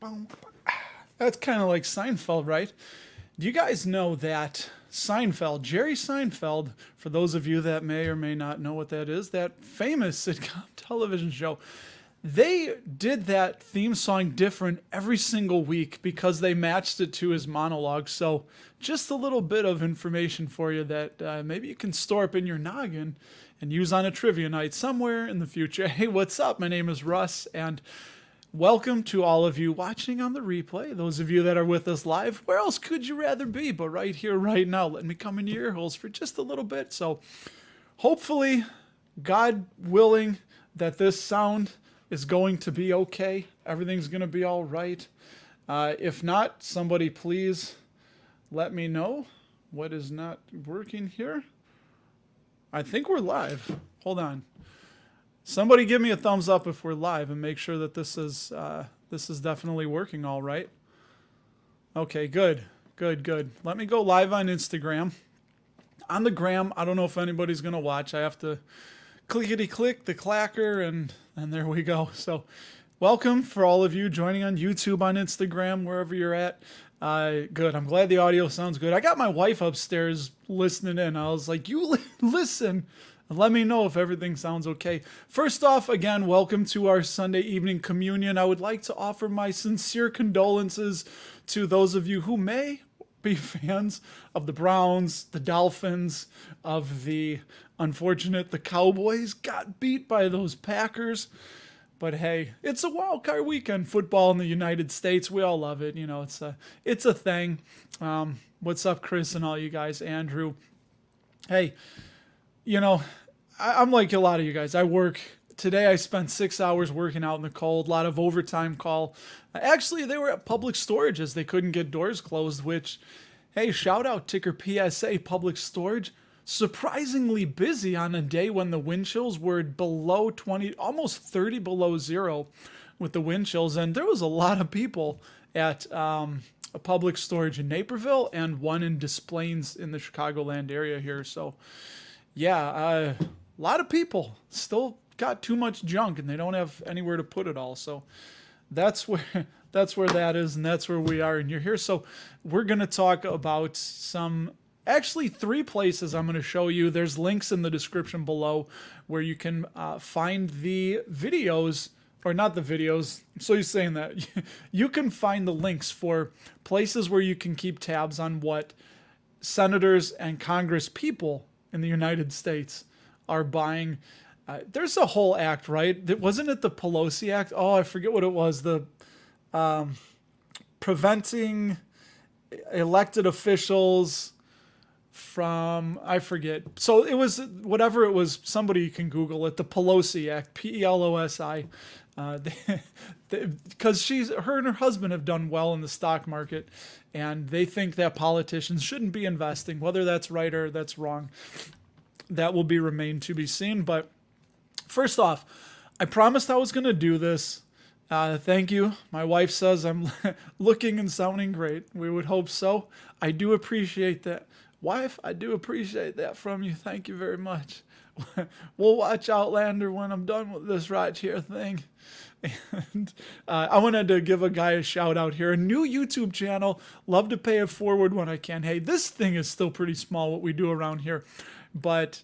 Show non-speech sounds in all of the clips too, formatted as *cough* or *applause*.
*sighs* That's kind of like Seinfeld, right? Do you guys know that Seinfeld, Jerry Seinfeld, for those of you that may or may not know what that is, that famous *laughs* sitcom television show, they did that theme song different every single week because they matched it to his monologue. So, just a little bit of information for you that uh, maybe you can store up in your noggin and use on a trivia night somewhere in the future. *laughs* Hey, what's up? My name is Russ, and welcome to all of you watching on the replay. Those of you that are with us live, where else could you rather be but right here, right now? Let me come into your holes for just a little bit. So, hopefully, God willing, that this sound is going to be okay. Everything's going to be all right. Uh, if not, somebody please let me know what is not working here. I think we're live. Hold on. Somebody give me a thumbs up if we're live and make sure that this is uh, this is definitely working all right. Okay, good, good, good. Let me go live on Instagram. On the gram, I don't know if anybody's gonna watch. I have to clickety click the clacker and and there we go. *laughs* So, welcome for all of you joining on YouTube, on Instagram, wherever you're at. Uh, good. I'm glad the audio sounds good. I got my wife upstairs listening in. I was like, "You *laughs* listen." Let me know if everything sounds okay. First off, again, welcome to our Sunday evening communion. I would like to offer my sincere condolences to those of you who may be *laughs* fans of the Browns, the Dolphins, of the unfortunate the Cowboys got beat by those Packers. But hey, it's a wild card weekend football in the United States. We all love it. You know, it's a it's a thing. Um, what's up, Chris and all you guys? Andrew. Hey, you know, I, am like a lot of you guys. I work today. I spent six hours working out in the cold. A lot of overtime call. Actually, they were at public storage as they couldn't get doors closed. Which, hey, shout out ticker PSA public storage. Surprisingly busy on a day when the wind chills were below 20, almost 30 below zero with the wind chills. And there was a lot of people at um, a public storage in Naperville and one in Des Plaines in the Chicagoland area here. So, yeah, uh, a lot of people still got too much junk and they don't have anywhere to put it all. So that's where *laughs* that's where that is and that's where we are and you're here. So we're going to talk about some actually three places I'm going to show you. There's links in the description below where you can uh, find the videos or not the videos. *laughs* So you're saying that *laughs* you can find the links for places where you can keep tabs on what senators and Congress people in the United States are buying. Uh, there's a whole act, right? Wasn't it the Pelosi Act? Oh, I forget what it was. The um, preventing elected officials from I forget. So it was whatever it was. Somebody can Google it. The Pelosi Act, P E L O S I, *laughs* because she's her and her husband have done well in the stock market, and they think that politicians shouldn't be investing. Whether that's right or that's wrong, that will be remain to be seen. But first off, I promised I was going to do this. Uh, thank you. My wife says I'm *laughs* looking and sounding great. We would hope so. I do appreciate that. Wife, I do appreciate that from you. Thank you very much. *laughs* we'll watch Outlander when I'm done with this right here thing. And uh, I wanted to give a guy a shout out here. A new YouTube channel. Love to pay it forward when I can. Hey, this thing is still pretty small, what we do around here. But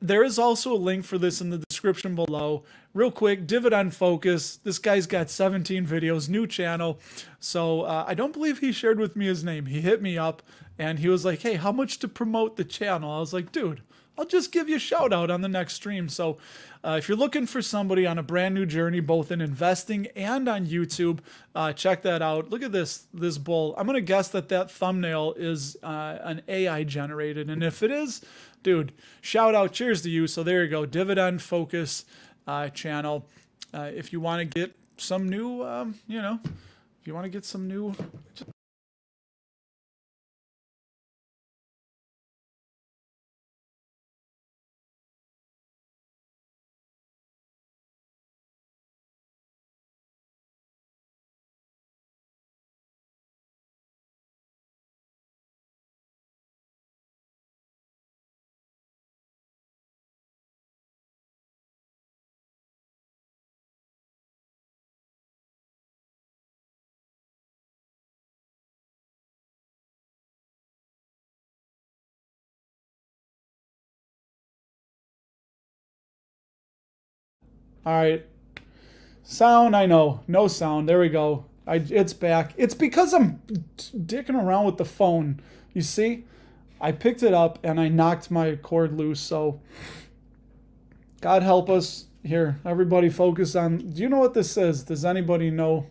there is also a link for this in the description below. Real quick, Dividend Focus. This guy's got 17 videos, new channel. So uh, I don't believe he shared with me his name. He hit me up and he was like, hey, how much to promote the channel? I was like, dude, I'll just give you a shout out on the next stream. So, uh, if you're looking for somebody on a brand new journey, both in investing and on YouTube, uh, check that out. Look at this this bull. I'm gonna guess that that thumbnail is uh, an AI generated, and if it is, dude, shout out, cheers to you. So there you go, dividend focus uh, channel. Uh, if you want to get some new, um, you know, if you want to get some new All right. Sound, I know. No sound. There we go. I, it's back. It's because I'm dicking around with the phone. You see? I picked it up and I knocked my cord loose. So, God help us. Here, everybody focus on. Do you know what this is? Does anybody know?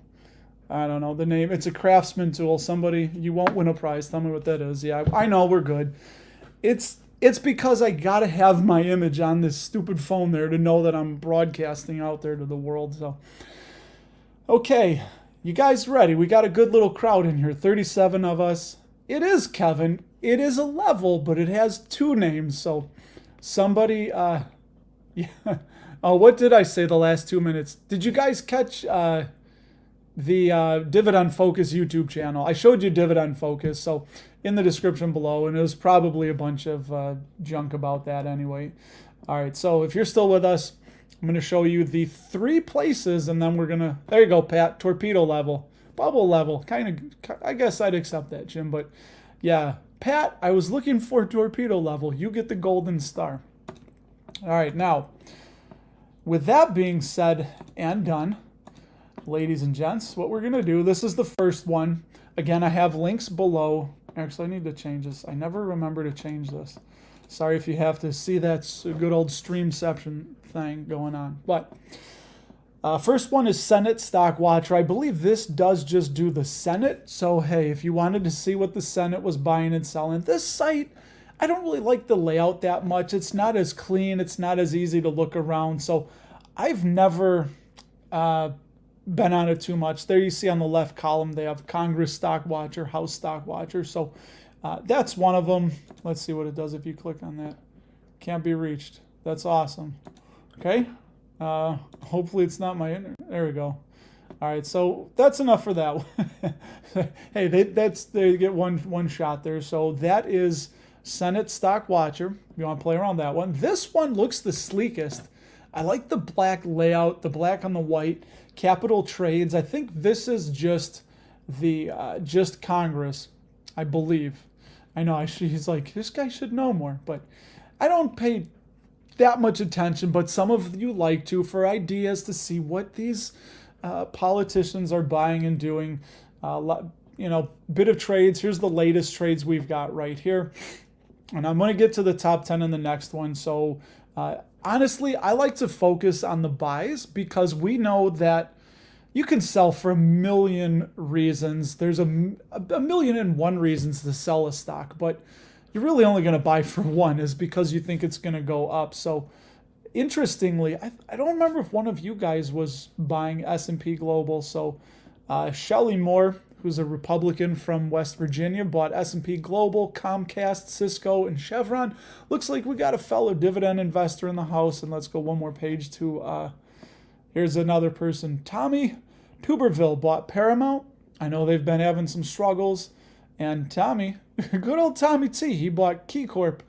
I don't know the name. It's a craftsman tool. Somebody, you won't win a prize. Tell me what that is. Yeah, I know we're good. It's it's because I gotta have my image on this stupid phone there to know that I'm broadcasting out there to the world. So, okay, you guys ready? We got a good little crowd in here. 37 of us. It is Kevin. It is a level, but it has two names. So, somebody, uh, *laughs* yeah. Oh, what did I say the last two minutes? Did you guys catch uh, the uh, Dividend Focus YouTube channel? I showed you Dividend Focus, so in the description below, and it was probably a bunch of uh, junk about that anyway. All right, so if you're still with us, I'm going to show you the three places, and then we're going to, there you go, Pat, torpedo level, bubble level, kind of, I guess I'd accept that, Jim, but yeah, Pat, I was looking for torpedo level. You get the golden star. All right, now, with that being said and done, ladies and gents, what we're going to do, this is the first one. Again, I have links below. Actually, I need to change this. I never remember to change this. Sorry if you have to see that good old streamception thing going on. But uh, first one is Senate Stock Watcher. I believe this does just do the Senate. So, hey, if you wanted to see what the Senate was buying and selling, this site I don't really like the layout that much. It's not as clean. It's not as easy to look around. So I've never uh, been on it too much. There you see on the left column, they have Congress Stock Watcher, House Stock Watcher. So uh, that's one of them. Let's see what it does if you click on that. Can't be reached. That's awesome. Okay. Uh, hopefully it's not my internet. There we go. All right, so that's enough for that. *laughs* hey, they, that's they get one one shot there. So that is Senate Stock Watcher. You want to play around that one. This one looks the sleekest. I like the black layout, the black on the white. Capitol Trades. I think this is just the uh, just Congress, I believe. I know I should, he's like this guy should know more, but I don't pay that much attention. But some of you like to for ideas to see what these uh, politicians are buying and doing. Uh, you know, bit of trades. Here's the latest trades we've got right here. And I'm going to get to the top 10 in the next one. So, uh, honestly, I like to focus on the buys because we know that you can sell for a million reasons. There's a, a million and one reasons to sell a stock, but you're really only going to buy for *laughs* one is because you think it's going to go up. So, interestingly, I, I don't remember if one of you guys was buying S&P Global. So, uh, Shelly Moore who's a Republican from West Virginia, bought S&P Global, Comcast, Cisco, and Chevron. Looks like we got a fellow dividend investor in the house. And let's go one more page to, uh, here's another person. Tommy Tuberville bought Paramount. I know they've been having some struggles. And Tommy, *laughs* good old Tommy T, he bought KeyCorp.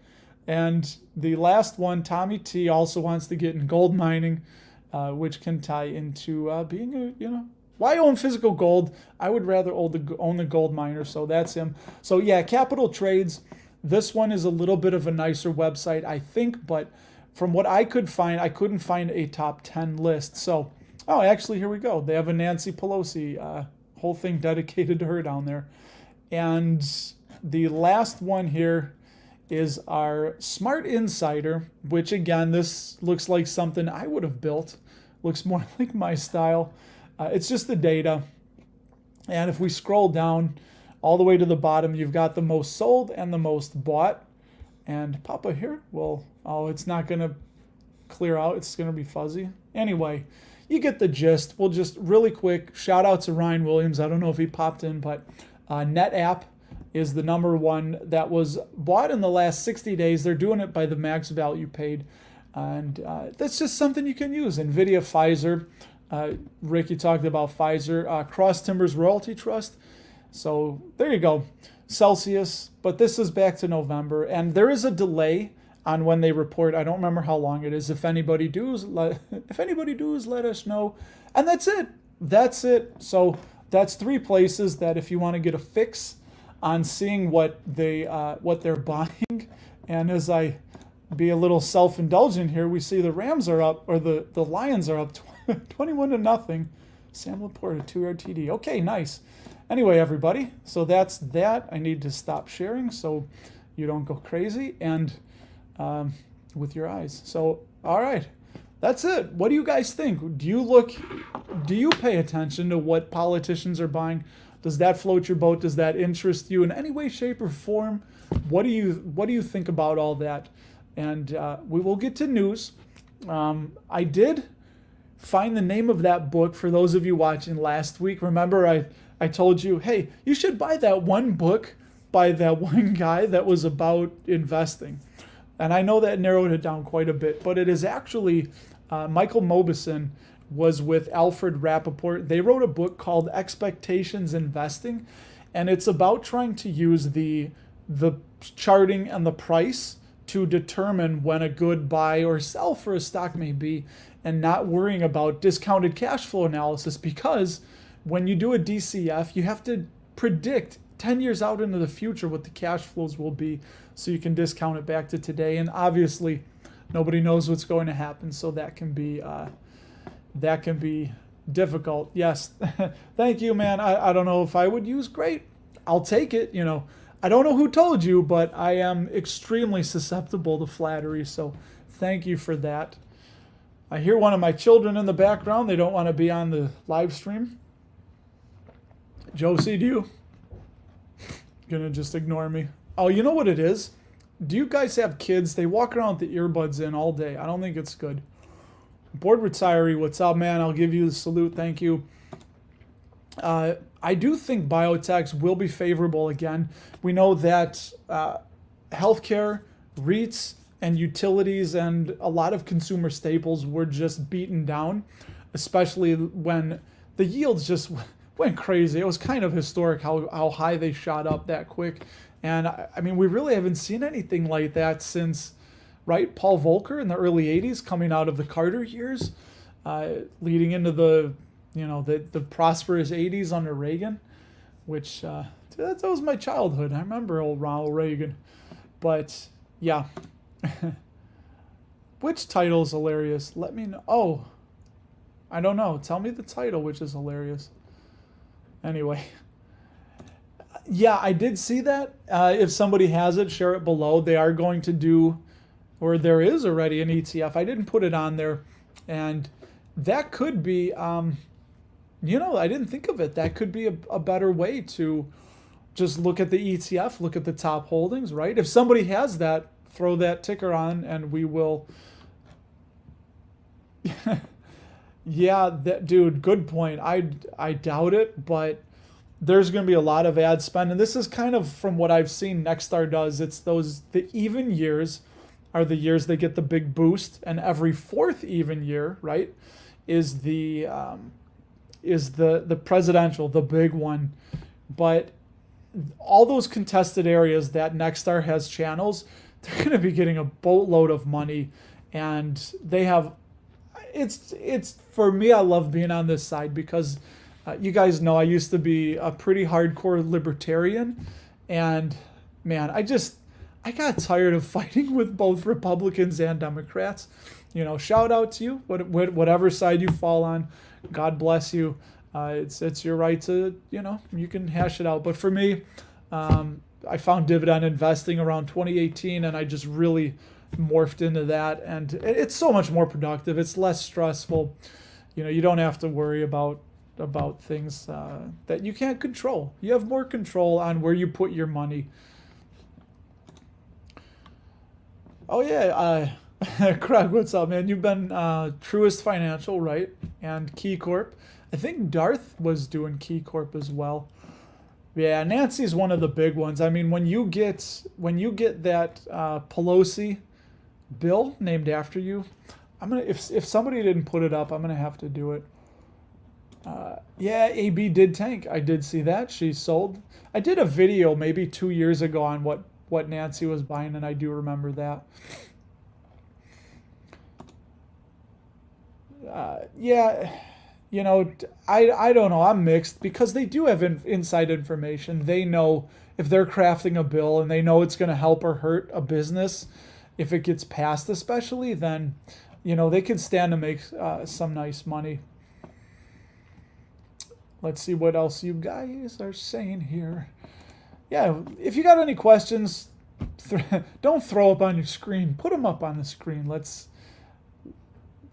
And the last one, Tommy T, also wants to get in gold mining, uh, which can tie into uh, being a, you know, why own physical gold? I would rather own the, gold miner, so that's him. So yeah, Capitol Trades. This one is a little bit of a nicer website, I think, but from what I could find, I couldn't find a top 10 list. So, oh, actually, here we go. They have a Nancy Pelosi uh, whole thing *laughs* dedicated to her down there. And the last one here is our Smart Insider, which again, this looks like something I would have built. Looks more *laughs* like my style. Uh, it's just the data. And if we scroll down all the way to the bottom, you've got the most sold and the most bought. And Papa here, well, oh, it's not going to clear out. It's going to be fuzzy. Anyway, you get the gist. We'll just really quick shout out to Ryan Williams. I don't know if he popped in, but uh, NetApp is the number one that was bought in the last 60 days. They're doing it by the max value paid. And uh, that's just something you can use. NVIDIA, Pfizer, uh, Rick, you talked about Pfizer, uh, Cross Timbers Royalty Trust. So there you go, Celsius. But this is back to November, and there is a delay on when they report. I don't remember how long it is. If anybody does, let, *laughs* if anybody does, let us know. And that's it. That's it. So that's three places that if you want to get a fix on seeing what they uh, what they're *laughs* buying, and as I be a little self-indulgent here, we see the Rams are up, or the, the Lions are up *laughs* 21 to nothing. Sam LaPorta, two-yard TD. Okay, nice. Anyway, everybody, so that's that. I need to stop sharing so you don't go crazy and um, with your eyes. So, all right, that's it. What do you guys think? Do you look, do you pay attention to what politicians are buying? Does that float your boat? Does that interest you in any way, shape, or form? What do you What do you think about all that? And uh, we will get to news. Um, I did find the name of that book for those of you watching last week. Remember, I I told you, hey, you should buy that one book by that *laughs* one guy that was about investing. And I know that narrowed it down quite a bit, but it is actually uh, Michael Mauboussin was with Alfred Rappaport. They wrote a book called Expectations Investing, and it's about trying to use the the charting and the price to determine when a good buy or sell for a stock may be and not worrying about discounted cash flow analysis because when you do a DCF, you have to predict 10 years out into the future what the cash flows will be so you can discount it back to today. And obviously, nobody knows what's going to happen, so that can be uh, that can be difficult. Yes, *laughs* thank you, man. I, I don't know if I would use great. I'll take it. You know, I don't know who told you, but I am extremely susceptible to flattery. So thank you for that. I hear one of my children in the background. They don't want to be on the live stream. Josie, do you? Gonna just ignore me. Oh, you know what it is? Do you guys have kids? They walk around with the earbuds in all day. I don't think it's good. Board retiree, what's up, man? I'll give you the salute. Thank you. Uh, I do think biotechs will be favorable again. We know that uh, healthcare, REITs, and utilities and a lot of consumer staples were just beaten down, especially when the yields just went crazy. It was kind of historic how, how high they shot up that quick. And I, I mean, we really haven't seen anything like that since, right? Paul Volcker in the early 80s coming out of the Carter years, uh, leading into the, you know, the, the prosperous 80s under Reagan, which uh, that, that was my childhood. I remember old Ronald Reagan. But yeah. *laughs* which title is hilarious? Let me know. Oh, I don't know. Tell me the title, which is hilarious. Anyway. *laughs* Yeah, I did see that. Uh, if somebody has it, share it below. They are going to do, or there is already an ETF. I didn't put it on there. And that could be, um, you know, I didn't think of it. That could be a, a better way to just look at the ETF, look at the top holdings, right? If somebody has that, throw that ticker on and we will. *laughs* yeah, that dude, good point. I, I doubt it, but there's going to be a lot of ad spend. And this is kind of from what I've seen Nexstar does. It's those, the even years are the years they get the big boost. And every fourth even year, right, is the, um, is the, the presidential, the big one. But all those contested areas that Nexstar has channels, they're going to be getting a boatload of money. And they have, it's, it's, for me, I love being on this side because uh, you guys know I used to be a pretty hardcore libertarian, and man, I just I got tired of fighting with both Republicans and Democrats. You know, shout out to you, whatever side you fall on. God bless you. Uh, it's it's your right to you know you can hash it out. But for me, um, I found dividend investing around 2018, and I just really morphed into that, and it's so much more productive. It's less stressful. You know, you don't have to worry about about things uh, that you can't control. You have more control on where you put your money. Oh yeah, uh, *laughs* Craig, what's up, man? You've been uh, Truist Financial, right? And KeyCorp. I think Darth was doing KeyCorp as well. Yeah, Nancy's one of the big ones. I mean, when you get when you get that uh, Pelosi bill named after you, I'm gonna if if somebody didn't put it up, I'm gonna have to do it. Uh, yeah, AB did tank. I did see that. She sold. I did a video maybe two years ago on what, what Nancy was buying, and I do remember that. Uh, yeah, you know, I, I don't know. I'm mixed because they do have in, inside information. They know if they're crafting a bill and they know it's going to help or hurt a business, if it gets passed, especially, then you know they can stand to make uh, some nice money. Let's see what else you guys are saying here. Yeah, if you got any questions, th *laughs* don't throw up on your screen. Put them up on the screen. Let's.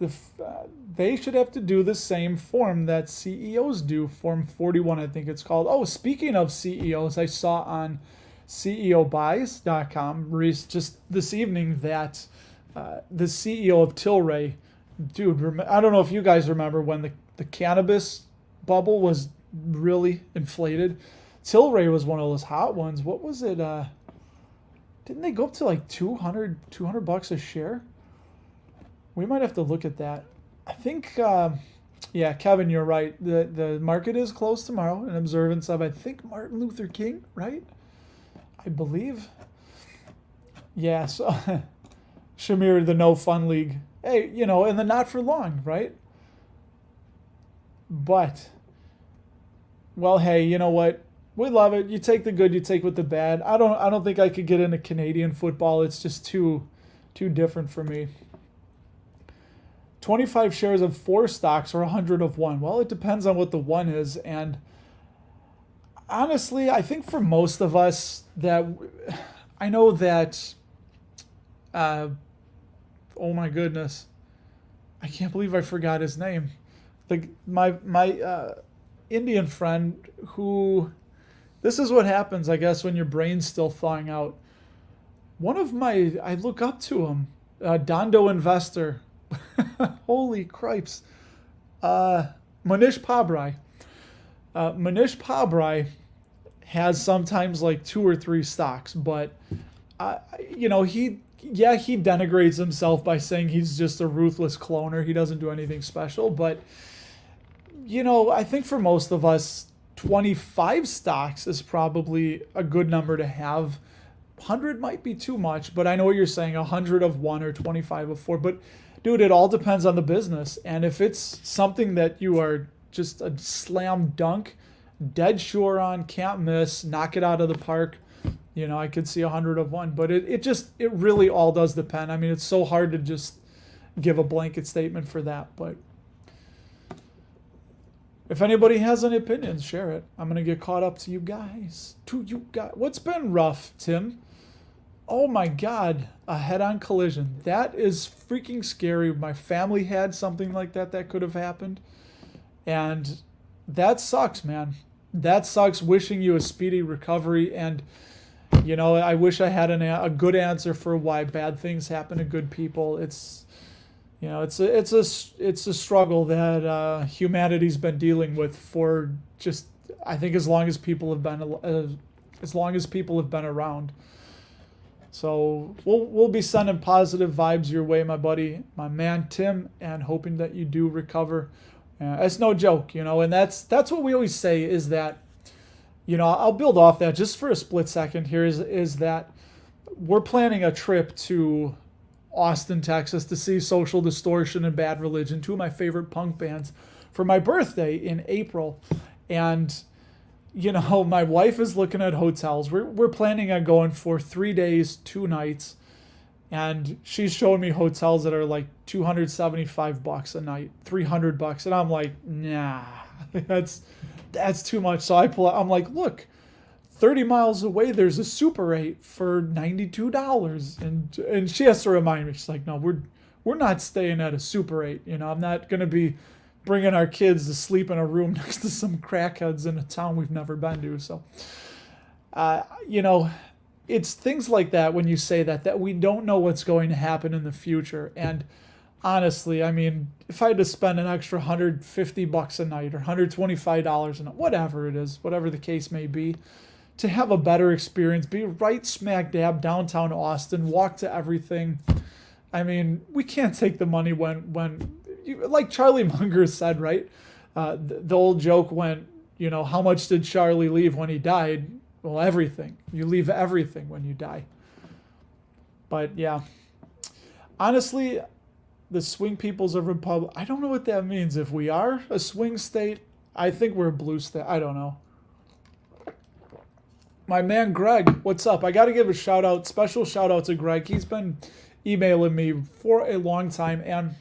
The uh, they should have to do the same form that CEOs do. Form 41, I think it's called. Oh, speaking of CEOs, I saw on CEObuys.com just this evening that uh, the CEO of Tilray, dude, I don't know if you guys remember when the, the cannabis bubble was really inflated. Tilray was one of those hot ones. What was it? Uh, didn't they go up to like 200, 200 bucks a share? We might have to look at that. I think, uh, yeah, Kevin, you're right. The the market is closed tomorrow in observance of I think Martin Luther King, right? I believe. Yeah, so *laughs* Shamir, the no fun league. Hey, you know, and the not for long, right? But well, hey, you know what? We love it. You take the good, you take with the bad. I don't I don't think I could get into Canadian football. It's just too too different for me. 25 shares of four stocks or 100 of one. Well, it depends on what the one is and honestly, I think for most of us that I know that uh oh my goodness. I can't believe I forgot his name. The my my uh Indian friend who this is what happens, I guess, when your brain's still thawing out. One of my I look up to him, uh, Dhandho Investor. *laughs* Holy cripes. Uh Mohnish Pabrai. Uh, Mohnish Pabrai has sometimes like two or three stocks, but you know he yeah he denigrates himself by saying he's just a ruthless cloner. He doesn't do anything special, but you know I think for most of us, 25 stocks is probably a good number to have. 100 might be too much, but I know what you're saying 100 of one or 25 of four. But dude, it all depends on the business. And if it's something that you are just a slam dunk dead sure on, can't miss, knock it out of the park. You know, I could see a hundred of one, but it, it just it really all does depend. I mean, it's so hard to just give a blanket statement for that, but if anybody has any opinions, share it. I'm gonna get caught up to you guys. To you guys. What's been rough, Tim? Oh my god, a head-on collision. That is freaking scary. My family had something like that that could have happened. And that sucks, man that sucks. Wishing you a speedy recovery, and you know, I wish I had an, a good answer for why bad things happen to good people. It's you know, it's a it's a it's a struggle that uh, humanity's been dealing with for just I think as long as people have been uh, as long as people have been around. So we'll we'll be sending positive vibes your way, my buddy, my man Tim, and hoping that you do recover uh, it's no joke, you know, and that's that's what we always say is that, you know, I'll build off that just for a split second here. Is is that we're planning a trip to Austin, Texas, to see Social Distortion and Bad Religion, two of my favorite punk bands, for my birthday in April, and you know, *laughs* my wife is looking at hotels. We're we're planning on going for three days, two nights. And she's showing me hotels that are like 275 bucks a night 300 bucks. And i'm like nah *laughs* that's that's too much. So i pull out, i'm like look 30 miles away there's a super 8 for $92 and and she has to remind me. She's like no we're we're not staying at a super 8 you know i'm not going to be bringing our kids to sleep in a room *laughs* next to some crackheads in a town we've never been to so uh, you know it's things like that when you say that that we don't know what's going to happen in the future. And honestly i mean if i had to spend an extra 150 bucks a night or 125 dollars a night whatever it is whatever the case may be to have a better experience be right smack dab downtown austin walk to everything i mean we can't take the money when when like charlie *laughs* munger said right uh, the, the old joke went you know how much did charlie leave when he died well, everything. You leave everything when you die. But yeah. Honestly, the swing peoples of republic I don't know what that means. If we are a swing state, I think we're a blue state. I don't know. My man Greg, what's up? I got to give a shout out, special shout out to Greg. He's been emailing me for a long time, and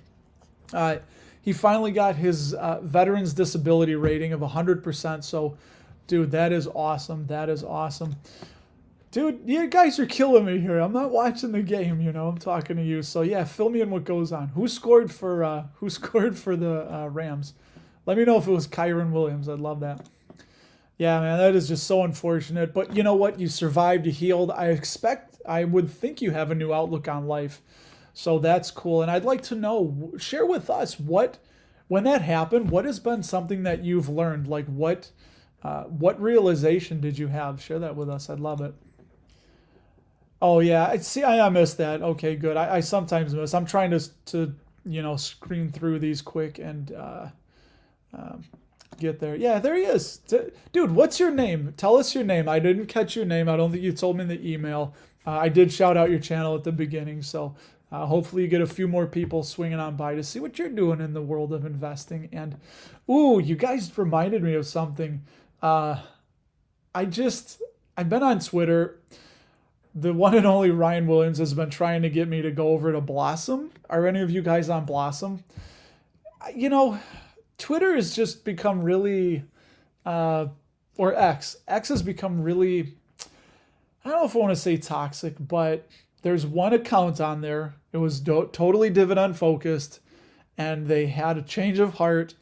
uh, he finally got his uh, veterans disability rating of 100%. So, dude, that is awesome. That is awesome. Dude, you guys are killing me here. I'm not watching the game, you know. I'm talking to you. So yeah, fill me in what goes on. Who scored for uh, who *laughs* scored for the uh, Rams? Let me know if it was Kyren Williams. I'd love that. Yeah, man, that is just so unfortunate. But you know what? You survived, you healed. I expect, I would think you have a new outlook on life. So that's cool. And I'd like to know, share with us what, when that happened, what has been something that you've learned? Like what, uh, what realization did you have? Share that with us. I'd love it. Oh yeah, I see. I, I missed that. Okay, good. I, I sometimes miss. I'm trying to to you know screen through these quick and uh, um, get there. Yeah, there he is. Dude, what's your name? Tell us your name. I didn't catch your name. I don't think you told me in the email. Uh, I did shout out your channel at the beginning, so uh, hopefully you get a few more people swinging on by to see what you're doing in the world of investing. And ooh, you guys reminded me of something. Uh, I just I've been on Twitter the one and only Ryan Williams has been trying to get me to go over to Blossom. Are any of you guys on Blossom? You know, Twitter has just become really, uh, or X. X has become really, I don't know if I want to say toxic, but there's one account on there. It was totally dividend focused, and they had a change of heart.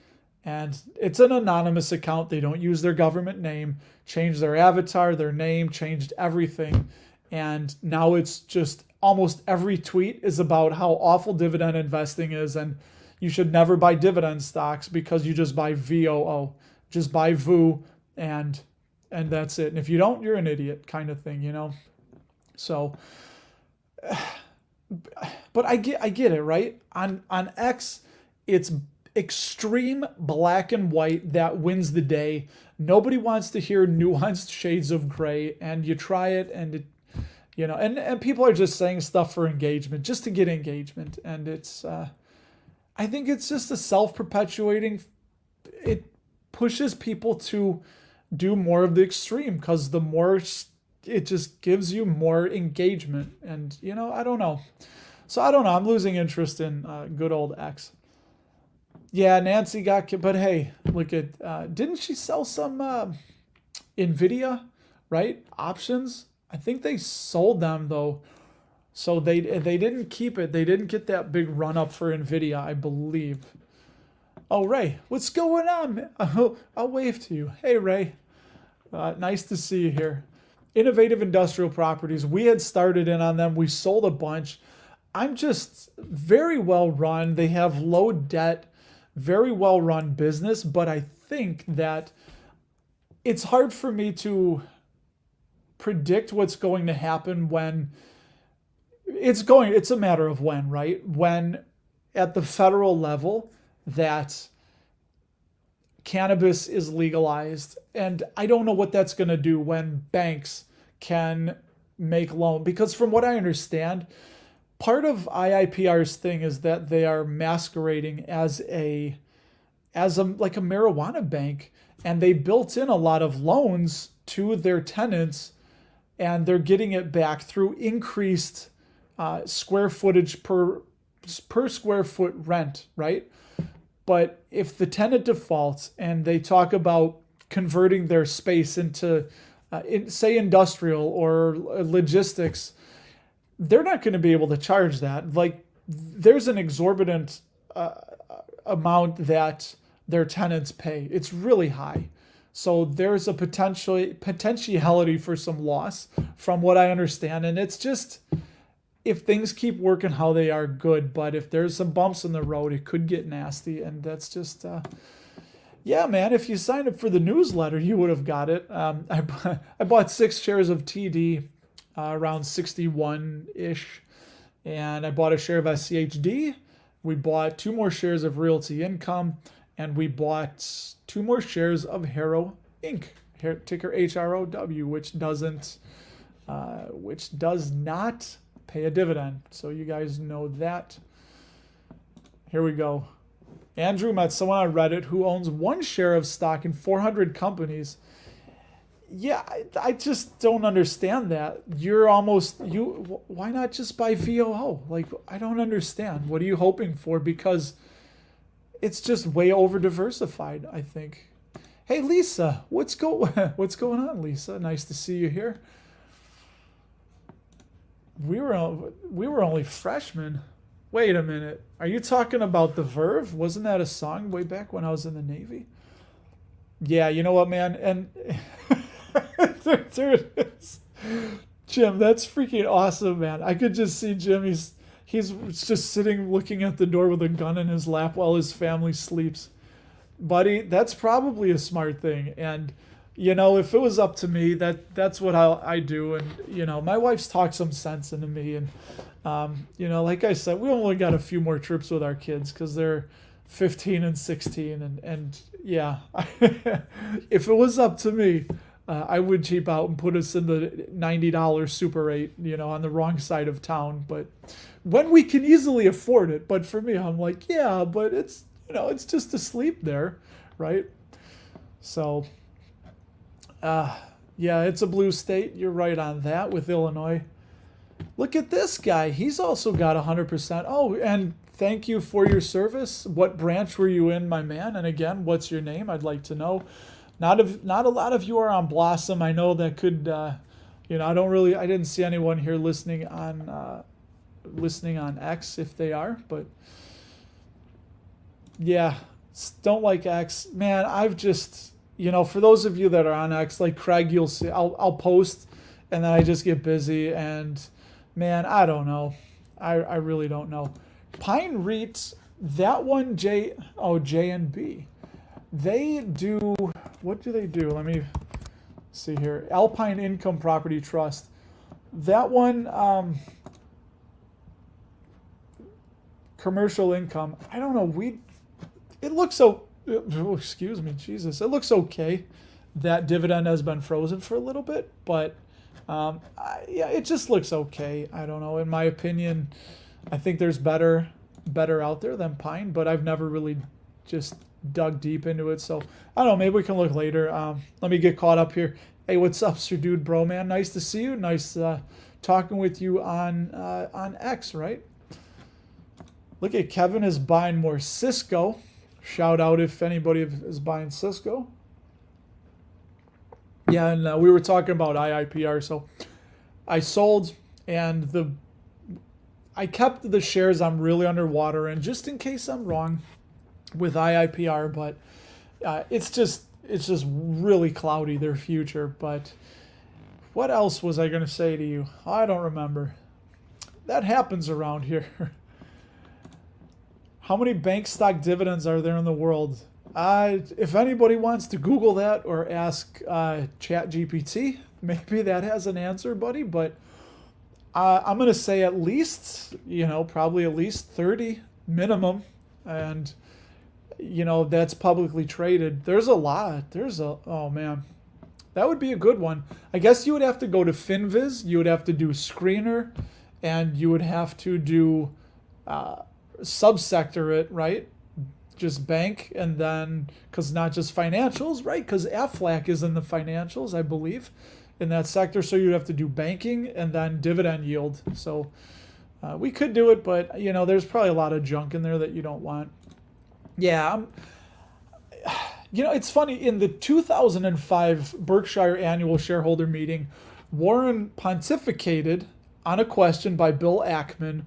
And it's an anonymous account. They don't use their government name, changed their avatar, their name, changed everything and now it's just almost every tweet is about how awful dividend investing is and you should never buy dividend stocks because you just buy VOO, just buy VOO and and that's it. And if you don't, you're an idiot kind of thing, you know. So *sighs* but I get I get it, right? On on X, it's extreme black and white that wins the day. Nobody wants to hear nuanced *laughs* shades of gray and you try it and it you know and and people are just saying stuff for engagement just to get engagement and it's uh i think it's just a self-perpetuating it pushes people to do more of the extreme because the more it just gives you more engagement and you know i don't know so i don't know i'm losing interest in uh, good old x yeah nancy got but hey look at uh, didn't she sell some uh, nvidia right options I think they sold them though. So they they didn't keep it. They didn't get that big run up for Nvidia, I believe. Oh Ray, what's going on? I'll, I'll wave to you. Hey Ray, uh, nice to see you here. Innovative industrial properties. We had started in on them. We sold a bunch. I'm just very well run. They have low debt, very well run business, but I think that it's hard for me to predict what's going to happen when it's going it's a matter of when right when at the federal level that cannabis is legalized and i don't know what that's going to do when banks can make loan because from what i understand part of IIPR's thing is that they are masquerading as a as a like a marijuana bank and they built in a lot of loans to their tenants and they're getting it back through increased uh, square footage per per square foot rent, right? But if the tenant defaults and they talk about converting their space into, uh, in, say, industrial or logistics, they're not going to be able to charge that. Like, there's an exorbitant uh, amount that their tenants pay. It's really high. So there's a potential potentiality for some loss from what I understand. And it's just if things keep working how they are, good. But if there's some bumps in the road, it could get nasty. And that's just uh, yeah, man. If you signed up for the newsletter, you would have got it. Um, *laughs* I, I bought six shares of TD uh, around 61 ish. And I bought a share of SCHD. We bought two more shares of Realty Income and we bought two more shares of Harrow Inc. ticker HROW, which doesn't, uh, which does not pay a dividend. So you guys know that. Here we go. Andrew met someone on Reddit who owns one share of stock in 400 companies. yeah, I, I just don't understand that. You're almost you. Why not just buy VOO? Like I don't understand. What are you hoping for? Because it's just way over diversified. I think. Hey Lisa, what's go *laughs* what's going on, Lisa? Nice to see you here. We were we were only freshmen. Wait a minute. Are you talking about the Verve? Wasn't that a song way back when I was in the Navy? Yeah, you know what, man? And *laughs* there it is. Jim, that's freaking awesome, man. I could just see Jim. He's he's just sitting looking at the door with a gun in his lap while his family sleeps. Buddy, that's probably a smart thing. And you know, if it was up to me, that that's what I, I do. And you know, my wife's talked some sense into me. And um, you know, like I said, we only got a few more trips with our kids because they're 15 and 16. And and yeah, *laughs* if it was up to me, uh, I would cheap out and put us in the $90 Super 8, you know, on the wrong side of town. But when we can easily afford it. But for me, I'm like, yeah, but it's, you know, it's just to sleep there, right? So, uh, yeah, it's a blue state. You're right on that with Illinois. Look at this guy. He's also got 100%. Oh, and thank you for your service. What branch were you in, my man? And again, what's your name? I'd like to know. Not of not a lot of you are on Blossom. I know that could, uh, you know, I don't really, I didn't see anyone here listening on uh, listening on X if they are, but yeah, don't like X, man. I've just, you know, for those of you that are on X, like Craig, you'll see, I'll I'll post, and then I just get busy, and man, I don't know, I I really don't know. Pine REIT, that one J, oh J and B, they do what do they do? Let me see here. Alpine Income Property Trust. That one, um, commercial income. I don't know. We, it looks so. Oh, excuse me, Jesus. It looks okay. That dividend has been frozen for a little bit, but um, I, yeah, it just looks okay. I don't know. In my opinion, I think there's better, better out there than Pine, but I've never really just dug deep into it. So I don't know. Maybe we can look later. Um, let me get caught up here. Hey, what's up, Sir Dude Bro Man? Nice to see you. Nice uh, talking with you on uh, on X, right? Look at Kevin is buying more Cisco. Shout out if anybody is buying Cisco. Yeah, and uh, we were talking about IIPR. So I sold, and the I kept the shares I'm really underwater, and just in case I'm wrong, with IIPR, but uh, it's just it's just really cloudy their future. But what else was I going to say to you? I don't remember. That happens around here. *laughs* How many bank stock dividends are there in the world? Uh, if anybody wants to Google that or ask uh, ChatGPT, *laughs* maybe that has an answer, buddy. But uh, I'm going to say at least, you know, probably at least 30 minimum. And you know, that's publicly traded. There's a lot. There's a, oh man. That would be a good one. I guess you would have to go to FinViz, you would have to do Screener, and you would have to do uh, subsector it, right? Just bank, and then, because not just financials, right? Because AFLAC is in the financials, I believe, in that sector. So you'd have to do banking and then dividend yield. So uh, we could do it, but, you know, there's probably a lot of junk in there that you don't want. Yeah, I'm, *sighs* you know, it's funny. In the 2005 Berkshire annual shareholder meeting, Warren pontificated on a question by Bill Ackman,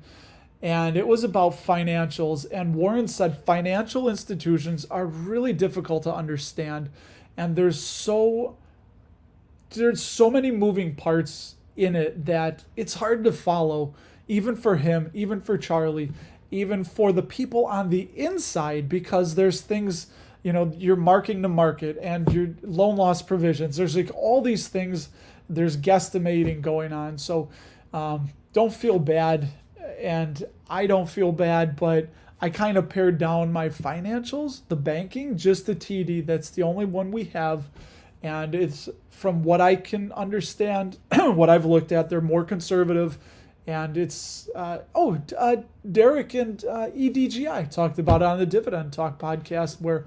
and it was about financials. And Warren said financial institutions are really difficult to understand, and there's so there's so many moving parts in it that it's hard to follow, even for him, even for Charlie even for the people on the inside because there's things you know you're marking to market and your loan loss provisions. There's like all these things there's guesstimating going on. So um, don't feel bad and i don't feel bad but i kind of pared down my financials the banking just the td that's the only one we have and it's from what i can understand *clears throat* what i've looked at they're more conservative and it's uh, oh uh, Derek and uh, EDGI talked about it on the Dividend Talk podcast where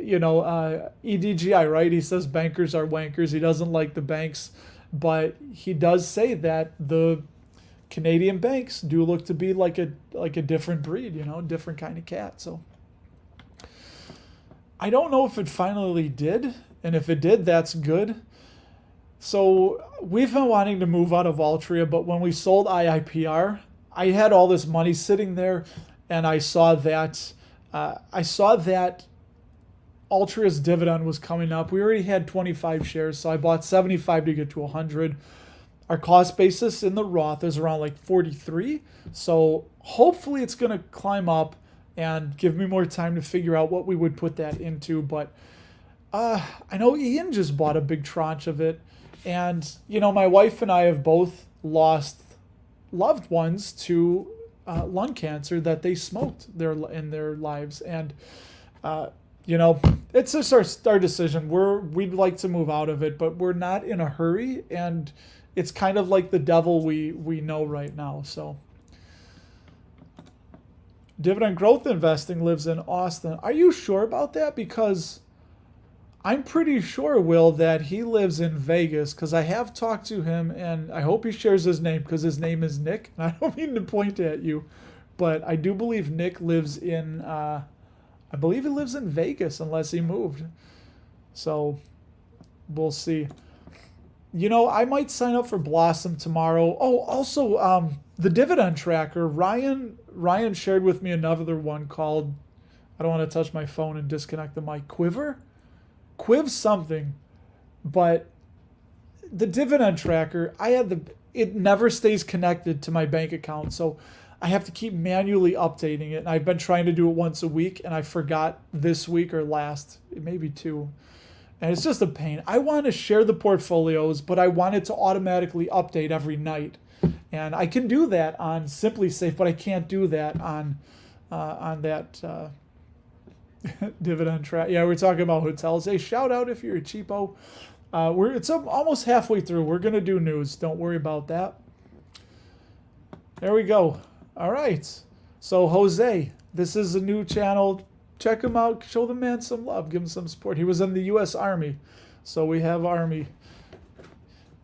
you know, uh, EDGI, right? He says bankers are wankers. He doesn't like the banks, but he does say that the Canadian banks do look to be like a like a different breed, you know, different kind of cat. So I don't know if it finally did, and if it did, that's good. So we've been wanting to move out of Altria, but when we sold IIPR, I had all this money sitting there, and I saw that uh, I saw that Altria's dividend was coming up. We already had 25 shares, so I bought 75 to get to 100. Our cost basis in the Roth is around like 43. So hopefully it's going to climb up and give me more time to figure out what we would put that into. But uh, I know Ian just bought a big tranche of it. And, you know, my wife and I have both lost loved ones to uh, lung cancer that they smoked their in their lives. And, uh, you know, it's just our, our decision. We're we'd like to move out of it, but we're not in a hurry, and it's kind of like the devil we we know right now. So, dividend growth investing lives in Austin. Are you sure about that? Because I'm pretty sure, Will, that he lives in Vegas because I have talked to him, and I hope he shares his name because his name is Nick. And *laughs* I don't mean to point at you, but I do believe Nick lives in. Uh, I believe he lives in Vegas unless he moved. So we'll see. You know, I might sign up for Blossom tomorrow. Oh, also, um, the dividend tracker. Ryan Ryan shared with me another one called. I don't want to touch my phone and disconnect the mic. Quiver, Quiv something, but the dividend tracker. I had the. It never stays connected to my bank account, so I have to keep manually updating it. And I've been trying to do it once a week, and I forgot this week or last, maybe two. And it's just a pain. I want to share the portfolios, but I want it to automatically update every night. And I can do that on Simply Safe, but I can't do that on uh, on that uh, *laughs* dividend track. Yeah, we're talking about hotels. Hey, shout out if you're a cheapo. Uh, we're it's almost halfway through. We're gonna do news. Don't worry about that. There we go. All right. So Jose, this is a new channel. Check him out. Show the man some love. Give him some support. He was in the U.S. Army, so we have Army,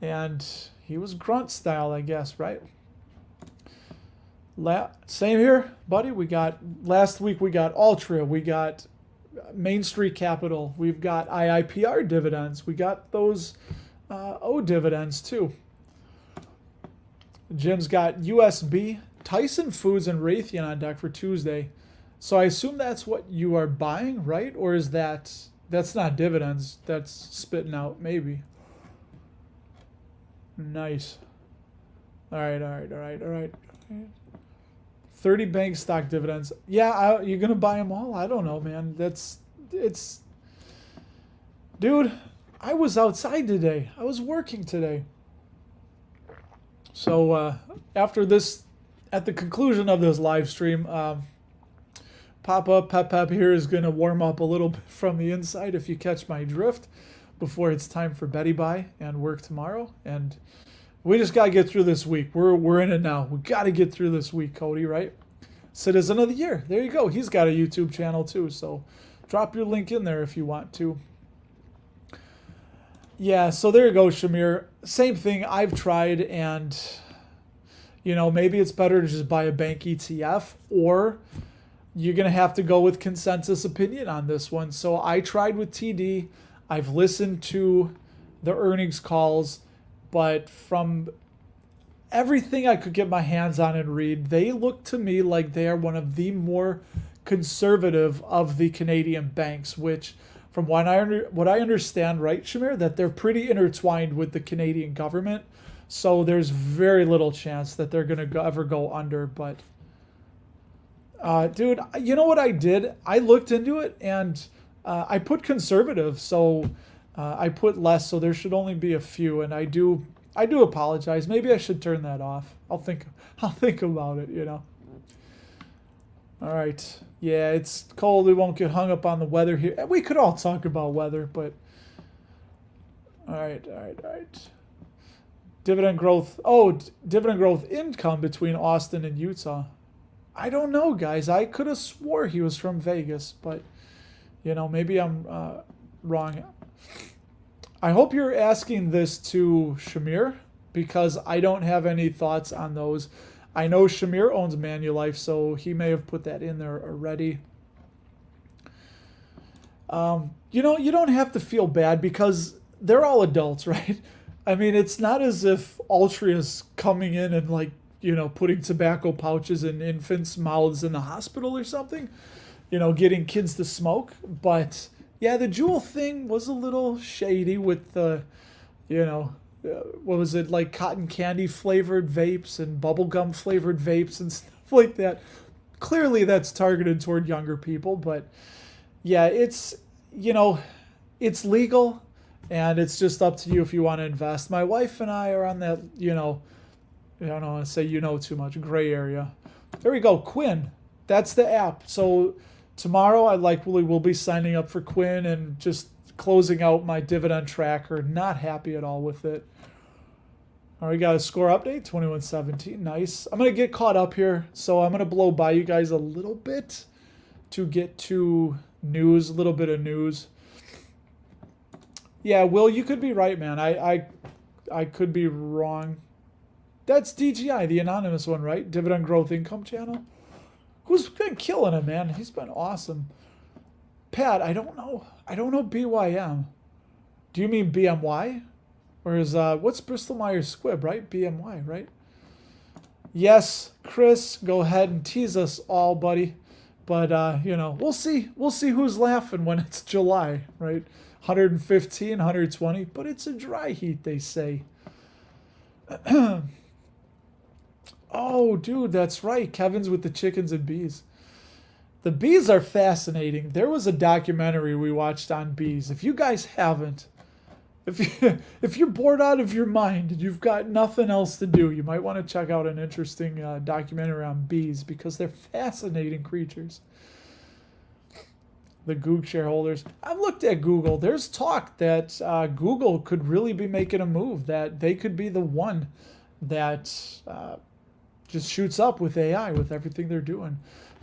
and he was grunt style, I guess, right? La- same here, buddy. We got last week. We got Altria. We got Main Street Capital. We've got IIPR dividends. We got those uh, O dividends too. Jim's got USB Tyson Foods and Raytheon on deck for Tuesday. So I assume that's what you are buying, right? Or is that that's not dividends? That's spitting out maybe. Nice. All right, all right, all right, all right. 30 bank stock dividends. Yeah, I, you're going to buy them all? I don't know, man. That's it's Dude, I was outside today. I was working today. So uh, after this at the conclusion of this live stream, um, Papa Pep Pep here is going to warm up a little *laughs* bit from the inside if you catch my drift before it's time for Betty Bye and work tomorrow. And we just got to get through this week. We're, we're in it now. We got to get through this week, Cody, right? Citizen of the Year. There you go. He's got a YouTube channel too. So drop your link in there if you want to. Yeah, so there you go, Shamir. Same thing I've tried and you know, maybe it's better to just buy a bank ETF or you're going to have to go with consensus opinion on this one. So I tried with TD. I've listened to the earnings calls, but from everything I could get my hands on and read, they look to me like they are one of the more conservative of the Canadian banks, which from what I under, what I understand, right, Shamir, that they're pretty intertwined with the Canadian government. So there's very little chance that they're going to ever go under. But, uh, dude, you know what I did? I looked into it and uh, I put conservative. So uh, I put less. So there should only be a few. And I do, I do apologize. Maybe I should turn that off. I'll think, *laughs* I'll think about it. You know. All right. Yeah, it's cold. We won't get hung up on the weather here. We could all talk about weather, but. All right. All right. All right dividend growth. Oh, dividend growth income between Austin and Utah. I don't know, guys. I could have swore he was from Vegas, but You know, maybe I'm uh, wrong. I hope you're asking this to Shamir because I don't have any thoughts on those. I know Shamir owns Manulife, so he may have put that in there already. Um, you know, you don't have to feel bad because they're all adults, *laughs* right? I mean, it's not as if Altria is coming in and like, you know, putting tobacco pouches in infants' mouths in the hospital or something, you know, getting kids to smoke. But yeah, the Juul thing was a little shady with the, you know, uh, what was it like cotton candy flavored vapes and bubblegum flavored vapes and *laughs* stuff like that. Clearly, that's targeted toward younger people, but yeah, it's you know, it's legal and it's just up to you if you want to invest. My wife and I are on that, you know, I don't want to say you know too much gray area. There we go, Quinn. That's the app. So tomorrow I likely will be signing up for Quinn and just closing out my dividend tracker. Not happy at all with it. All right, got a score update, 21-17. Nice. I'm going to get caught up here, so I'm going to blow by you guys a little bit to get to news, a little bit of news. Yeah, Will, you could be right, man. I, I, I could be wrong. That's DGI, the anonymous one, right? Dividend Growth Income Channel. Who's been killing it, man? He's been awesome. Pat, I don't know. I don't know BYM. Do you mean BMY? Or is, uh, what's Bristol Myers Squibb, right? BMY, right? Yes, Chris, go ahead and tease us all, buddy. But uh, you know, we'll see. We'll see who's laughing when it's July, right? 115, 120, but it's a dry heat, they say. *clears throat* oh, dude, that's right. Kevin's with the chickens and bees. The bees are fascinating. There was a documentary we watched on bees. If you guys haven't, if you *laughs* if you're bored out of your mind and you've got nothing else to do, you might want to check out an interesting uh, documentary on bees because they're fascinating creatures the Goog shareholders. I've looked at Google. There's talk that uh, Google could really be making a move, that they could be the one that uh, just shoots up with AI, with everything they're doing.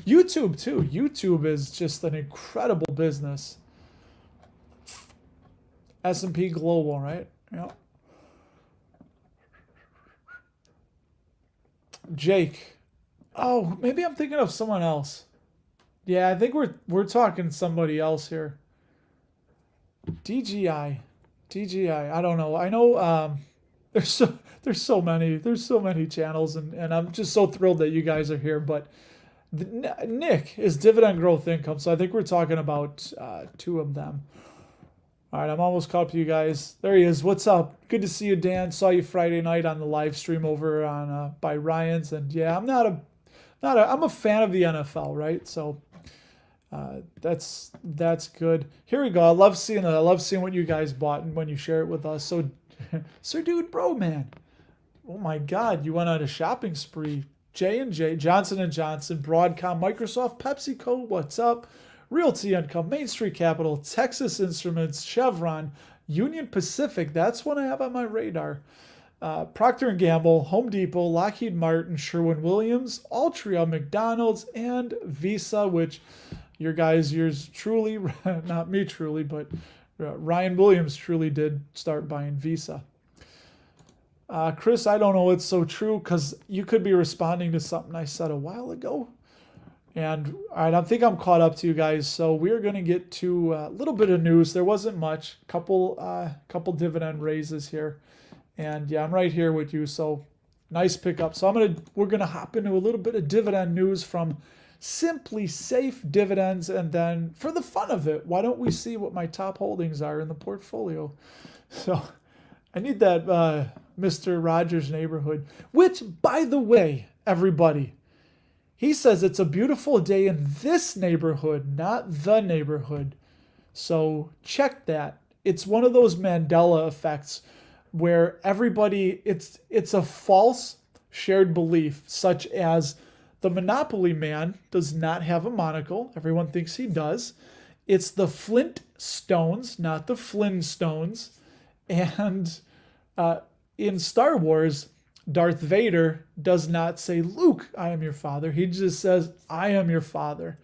YouTube, too. YouTube is just an incredible business. S&P Global, right? Yeah. Jake. Oh, maybe I'm thinking of someone else. Yeah, I think we're we're talking somebody else here. DGI, DGI. I don't know. I know um, there's so there's so many there's so many channels, and and I'm just so thrilled that you guys are here. But the, Nick is dividend growth income, so I think we're talking about uh, two of them. All right, I'm almost caught up to you guys. There he is. What's up? Good to see you, Dan. Saw you Friday night on the live stream over on uh, by Ryan's, and yeah, I'm not a not a I'm a fan of the NFL, right? So uh, that's that's good. Here we go. I love seeing it. I love seeing what you guys bought and when you share it with us. So, *laughs* Sir Dude Bro Man, oh my God, you went on a shopping spree. J and J, Johnson and Johnson, Broadcom, Microsoft, PepsiCo. What's up? Realty Income, Main Street Capital, Texas Instruments, Chevron, Union Pacific. That's one I have on my radar. Uh, Procter & Gamble, Home Depot, Lockheed Martin, Sherwin-Williams, Altria, McDonald's, and Visa, which your guys, yours truly, *laughs* not me truly, but Ryan Williams truly did start buying Visa. Uh, Chris, I don't know it's so true because you could be responding to something I said a while ago. And all right, I think I'm caught up to you guys. So we're going to get to a little bit of news. There wasn't much, couple uh, couple dividend raises here, and yeah, I'm right here with you. So nice pickup. So I'm gonna we're gonna hop into a little bit of dividend news from Simply Safe dividends. And then for the fun of it, why don't we see what my top holdings are in the portfolio? *laughs* So I need that uh, Mr. Rogers neighborhood, which, by the way, everybody, he says it's a beautiful day in this neighborhood, not the neighborhood. So check that. It's one of those Mandela effects where everybody it's it's a false shared belief such as the Monopoly Man does not have a monocle. Everyone thinks he does. It's the Flint Stones, not the Flintstones. And uh, in Star Wars, Darth Vader does not say, Luke, I am your father. He just says, I am your father.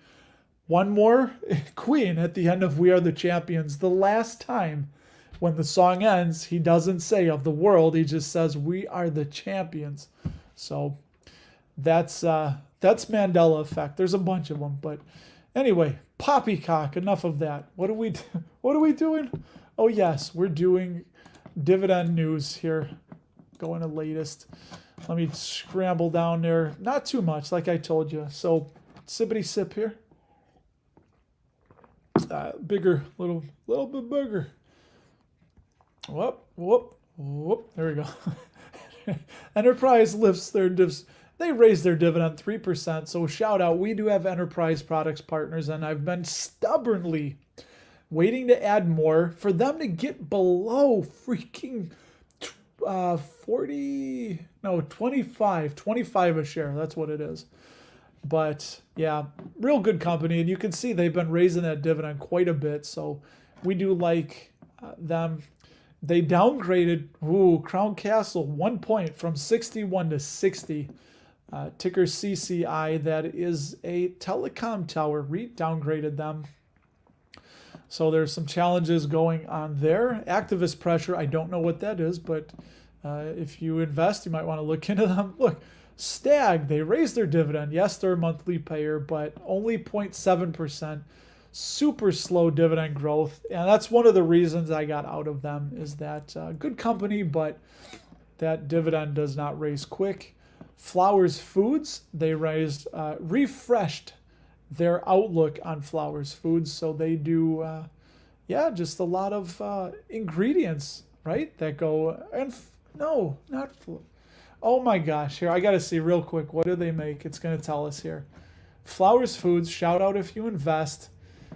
one more *laughs* Queen at the end of We Are the Champions. The last time when the song ends, he doesn't say of the world, he just says We Are the Champions. So that's uh that's Mandela effect. There's a bunch of them, but anyway, poppycock, enough of that. What are we *laughs* what are we doing? Oh yes, we're doing dividend news here. Going to latest. Let me scramble down there. Not too much, like I told you. So sippity sip here. Uh, bigger, little, little bit bigger. Whoop, whoop, whoop. There we go. *laughs* Enterprise lifts their divs. They raised their dividend 3%. So shout out. We do have enterprise products partners, and I've been stubbornly waiting to add more for them to get below freaking uh, 40, no, 25, 25 a share. That's what it is. But yeah, real good company. And you can see they've been raising that dividend quite a bit. So we do like uh, them. They downgraded ooh, Crown Castle one point from 61 to 60. Uh, ticker CCI, that is a telecom tower. REIT downgraded them. So there's some challenges going on there. Activist pressure, I don't know what that is, but uh, if you invest, you might want to look *laughs* into them. Look, Stag, they raised their dividend. Yes, they're a monthly payer, but only 0.7%. Super slow dividend growth. And that's one of the reasons I got out of them is that uh, good company, but that dividend does not raise quick. Flowers Foods, they raised, uh, refreshed their outlook on Flowers Foods. So they do, uh, yeah, just a lot of uh, ingredients, right? That go, and no, not, Oh my gosh, here, I gotta see real quick. What do they make? It's gonna tell us here. Flowers Foods, shout out if you invest.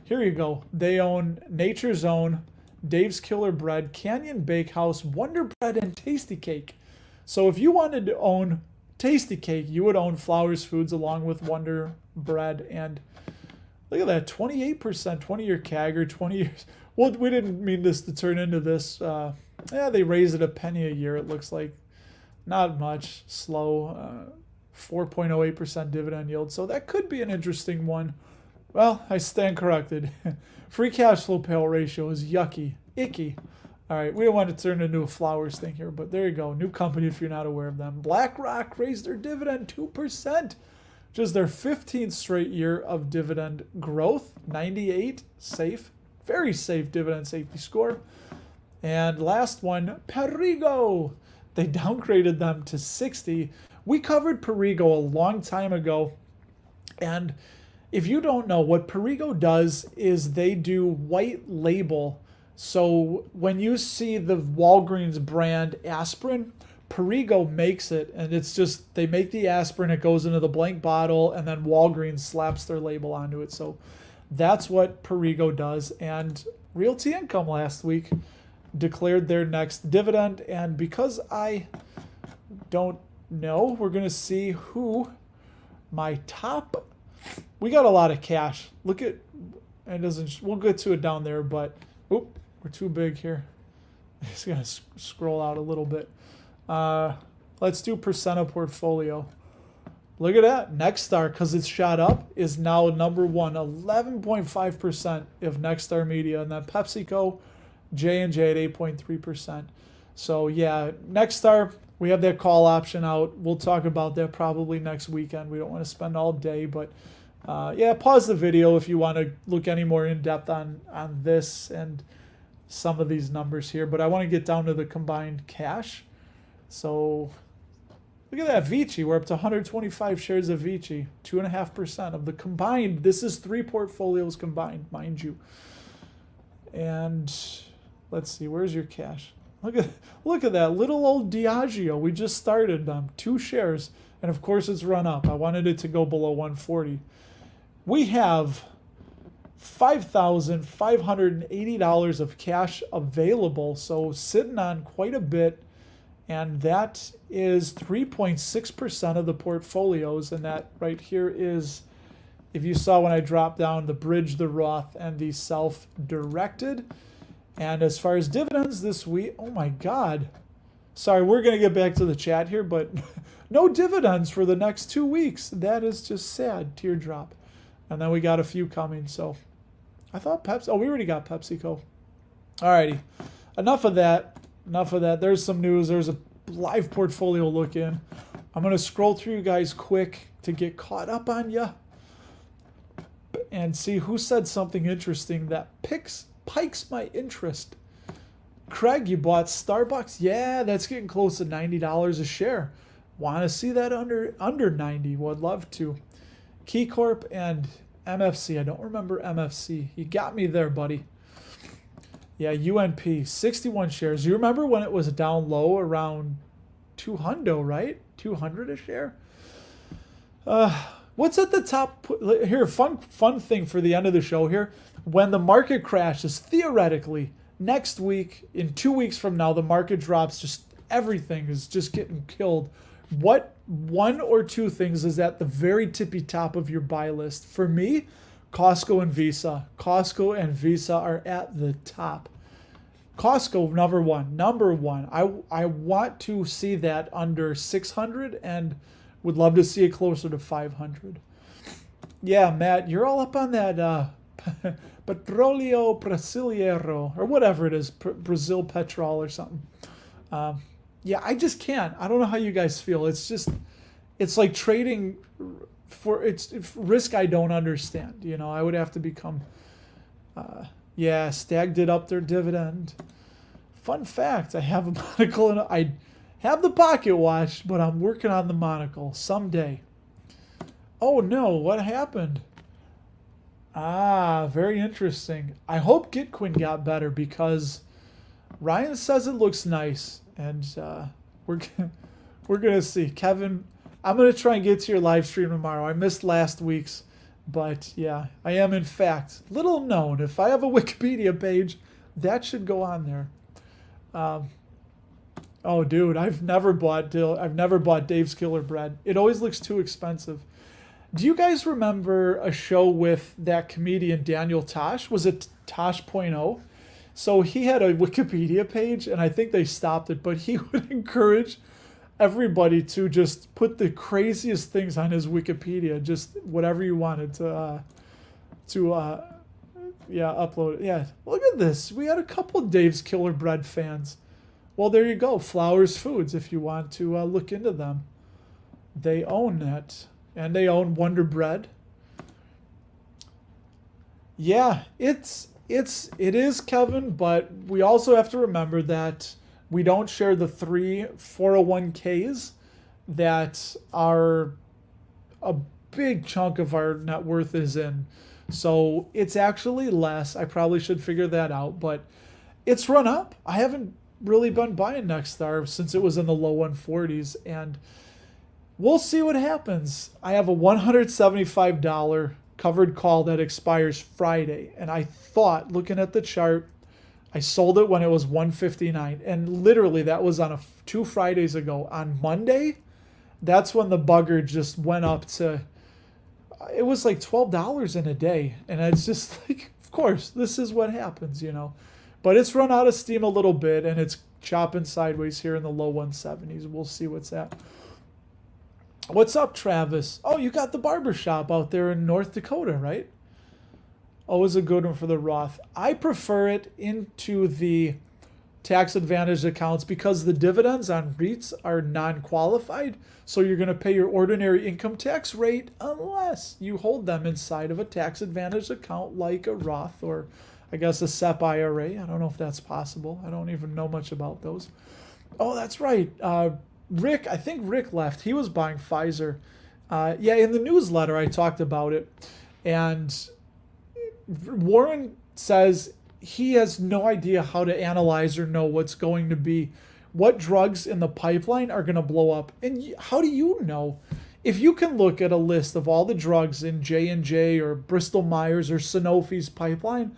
Here you go. They own Nature's Own, Dave's Killer Bread, Canyon Bakehouse, Wonder Bread, and Tastykake. So if you wanted to own Tastykake, you would own Flowers Foods along with Wonder Bread. And look at that 28%, 20 year CAGR, 20 years. *laughs* Well, we didn't mean this to turn into this. Uh, yeah, they raise it a penny a year, it looks like not much, slow, uh, 4.08% dividend yield. So that could be an interesting one. Well, I stand corrected. *laughs* Free cash flow payout ratio is yucky, icky. All right, we don't want to turn into a flowers thing here, but there you go. New company if you're not aware of them. BlackRock raised their dividend 2%, which is their 15th straight year of dividend growth. 98, safe, very safe dividend safety score. And last one, Perrigo. They downgraded them to 60. We covered Perrigo a long time ago. And if you don't know, what Perrigo does is they do white label. So when you see the Walgreens brand aspirin, Perrigo makes it, and it's just they make the aspirin, it goes into the blank bottle, and then Walgreens slaps their label onto it. So that's what Perrigo does. And Realty Income last week declared their next dividend. And because I don't know, we're going to see who my top. We got a lot of cash. Look at it doesn't. We'll get to it down there, but oop, we're too big here. *laughs* Just gonna scroll out a little bit. Uh, let's do percent of portfolio. Look at that. Nexstar, because it's shot up, is now number one, 11.5% of Nexstar Media. And then PepsiCo, J and J at 8.3%. So yeah, Nexstar, we have that call option out. We'll talk about that probably next weekend. We don't want to spend all day, but uh, yeah, pause the video if you want to look any more in depth on on this and some of these numbers here. But I want to get down to the combined cash. So look at that Vici. We're up to 125 shares of Vici, two and a half percent of the combined. This is three portfolios combined, mind you. And Let's see, where's your cash? Look at look at that little old Diageo. We just started them, two shares, and of course it's run up. I wanted it to go below 140. We have $5,580 of cash available, so sitting on quite a bit, and that is 3.6% of the portfolios, and that right here is if you saw when I dropped down the bridge, the Roth, and the self-directed. And as far as dividends this week, oh my God. Sorry, we're going to get back to the chat here, but *laughs* no dividends for the next two weeks. That is just sad. Teardrop. And then we got a few coming. So I thought Pepsi. Oh, we already got PepsiCo. Alrighty. Enough of that. Enough of that. There's some news. There's a live portfolio look in. I'm going to scroll through you guys quick to get caught up on you and see who said something interesting that picks pikes my interest. Craig, you bought Starbucks? Yeah, that's getting close to $90 a share. Want to see that under under 90? Would love to. KeyCorp and MFC. I don't remember MFC. You got me there, buddy. Yeah, UNP, 61 shares. You remember when it was down low around 200, right? 200 a share? Uh, what's at the top? Here, fun fun thing for the end of the show here. When the market crashes, theoretically, next week, in two weeks from now, the market drops, just everything is just getting killed. What one or two things is at the very tippy top of your buy list? For me, Costco and Visa. Costco and Visa are at the top. Costco number one, number one. I I want to see that under 600 and would love to see it closer to 500. Yeah, Matt, you're all up on that uh, *laughs* Petroleo Brasileiro or whatever it is, Brazil Petrol or something. Um, yeah, I just can't. I don't know how you guys feel. It's just, it's like trading for it's risk I don't understand. You know, I would have to become. Uh, yeah, Stag did up their dividend. Fun fact: I have a *laughs* monocle and I have the pocket watch, but I'm working on the monocle someday. Oh no! What happened? Ah, very interesting. I hope Getquin got better because Ryan says it looks nice, and uh, we're *laughs* we're gonna see. Kevin, I'm gonna try and get to your live stream tomorrow. I missed last week's, but yeah, I am in fact little known. If I have a *laughs* Wikipedia page, that should go on there. Um, oh, dude, I've never bought I've never bought Dave's Killer Bread. It always looks too expensive. Do you guys remember a show with that comedian Daniel Tosh? Was it Tosh.0? So he had a Wikipedia page, and I think they stopped it, but he *laughs* would encourage everybody to just put the craziest things on his Wikipedia, just whatever you wanted to, uh, to, uh, yeah, upload it. Yeah, look at this. We had a couple Dave's Killer Bread fans. Well, there you go. Flowers Foods, if you want to uh, look into them. They own that and they own Wonder Bread. Yeah, it's it's it is Kevin, but we also have to remember that we don't share the three 401ks that are a big chunk of our net worth is in. So it's actually less. I probably should figure that out, but it's run up. I haven't really been buying Nexstar since it was in the low 140s and we'll see what happens. I have a $175 covered call that expires Friday, and I thought, looking at the chart, I sold it when it was 159, and literally that was on a two Fridays ago. On Monday, that's when the bugger just went up to. Uh, it was like twelve dollars in a day, and it's just *laughs* like, of course, this is what happens, you know. But it's run out of steam a little bit, and it's chopping sideways here in the low 170s. We'll see what's at. What's up, Travis? Oh, you got the barber shop out there in North Dakota, right? Always a good one for the Roth. I prefer it into the tax advantage accounts because the dividends on REITs are non qualified. So you're going to pay your ordinary income tax rate unless you hold them inside of a tax advantage account like a Roth or I guess a SEP IRA. I don't know if that's possible. I don't even know much about those. Oh, that's right. Uh, Rick, I think Rick left. He was buying Pfizer. Uh, yeah, in the newsletter, I talked about it. And Warren says he has no idea how to analyze or know what's going to be, what drugs in the pipeline are going to blow up. And how do you know? If you can look at a list of all the drugs in J&J or Bristol Myers or Sanofi's pipeline,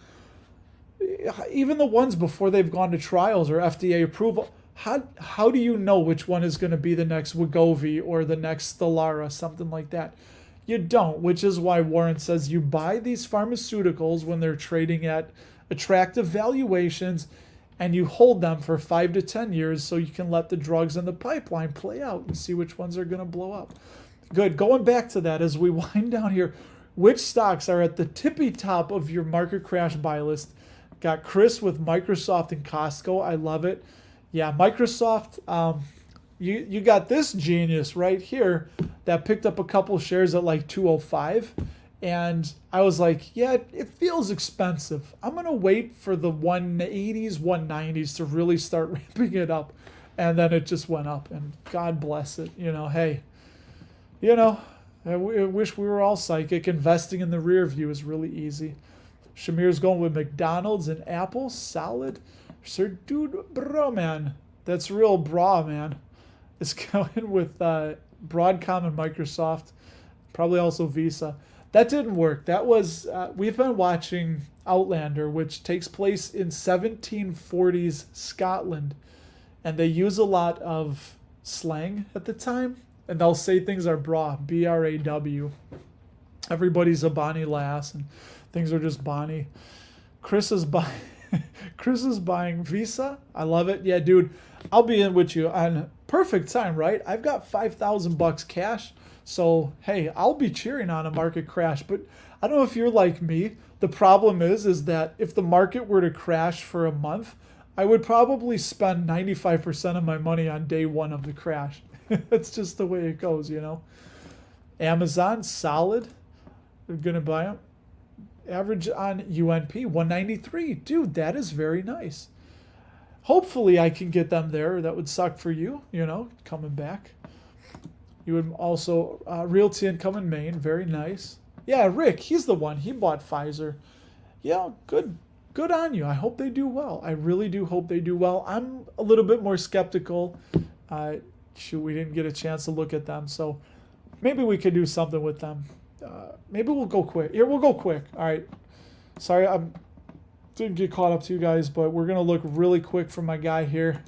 even the ones before they've gone to trials or FDA approval, how how do you know which one is going to be the next Wegovy or the next Stelara, something like that? You don't, which is why Warren says you buy these pharmaceuticals when they're trading at attractive valuations and you hold them for five to 10 years so you can let the drugs in the pipeline play out and see which ones are going to blow up. Good. Going back to that as we *laughs* wind down here, which stocks are at the tippy top of your market crash buy list. Got Chris with Microsoft and Costco. I love it. Yeah, Microsoft. Um, you you got this genius right here that picked up a couple shares at like 205 and I was like, yeah, it feels expensive. I'm going to wait for the 180s, 190s to really start *laughs* ramping it up. And then it just went up and God bless it. You know, hey, you know, I, w- I wish we were all psychic. Investing in the rear view is really easy. Shamir's going with McDonald's and Apple. Solid. Sir Dude Bro, man. That's real bra, man. It's *laughs* going with uh, Broadcom and Microsoft. Probably also Visa. That didn't work. That was, uh, we've been watching Outlander, which takes place in 1740s Scotland. And they use a lot of slang at the time and they'll say things are bra, B R A W. Everybody's a Bonnie Lass, and things are just Bonnie. Chris is buying. *laughs* Chris is buying Visa. I love it. Yeah, dude, I'll be in with you on perfect time, right? I've got five thousand bucks cash, so hey, I'll be cheering on a market crash. But I don't know if you're like me. The problem is, is that if the market were to crash for a month, I would probably spend 95% of my money on day one of the crash. *laughs* That's just the way it goes, you know. Amazon, solid. We're going to buy them. Average on UNP, 193. Dude, that is very nice. Hopefully I can get them there. That would suck for you, you know, coming back. You would also, uh, Realty Income in Maine, very nice. Yeah, Rick, he's the one. He bought Pfizer. Yeah, good good on you. I hope they do well. I really do hope they do well. I'm a little bit more skeptical. Uh, shoot, we didn't get a chance to look at them. So maybe we could do something with them. Uh, maybe we'll go quick. Here, we'll go quick. All right. Sorry, I didn't get caught up to you guys, but we're gonna look really quick for my guy here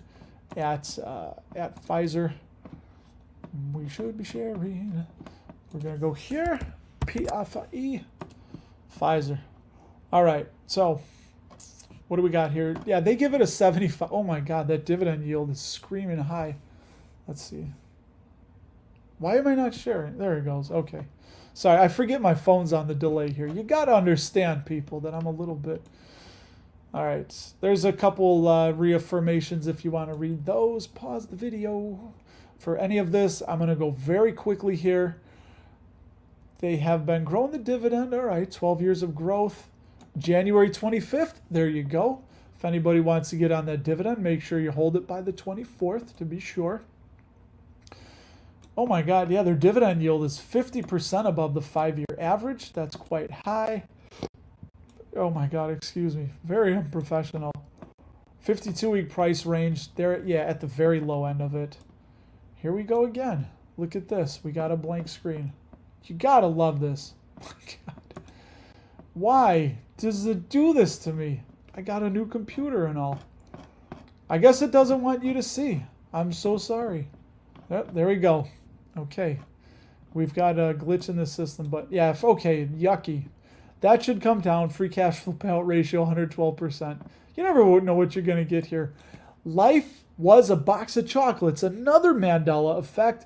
at uh, at Pfizer. We should be sharing. We're gonna go here. PFE. Pfizer. All right. So what do we got here? Yeah, they give it a 75. Oh my God, that dividend yield is screaming high. Let's see. Why am I not sharing? There it goes. Okay. Sorry, I forget my phone's on the delay here. You got to understand, people, that I'm a little bit. All right. There's a couple uh, reaffirmations if you want to read those. Pause the video. For any of this, I'm going to go very quickly here. They have been growing the dividend. All right. 12 years of growth. January 25th. There you go. If anybody wants to get on that dividend, make sure you hold it by the 24th to be sure. Oh my God, yeah, their dividend yield is 50% above the five-year average. That's quite high. Oh my God, excuse me. Very unprofessional. 52-week price range. They're, yeah, at the very low end of it. Here we go again. Look at this. We got a blank screen. You gotta love this. *laughs* Oh Why does it do this to me? I got a new computer and all. I guess it doesn't want you to see. I'm so sorry. There we go. Okay. We've got a glitch in the system, but yeah, if, okay, yucky. That should come down. Free cash flow payout ratio, 112%. You never know what you're going to get here. Life was a box of chocolates. Another Mandela effect.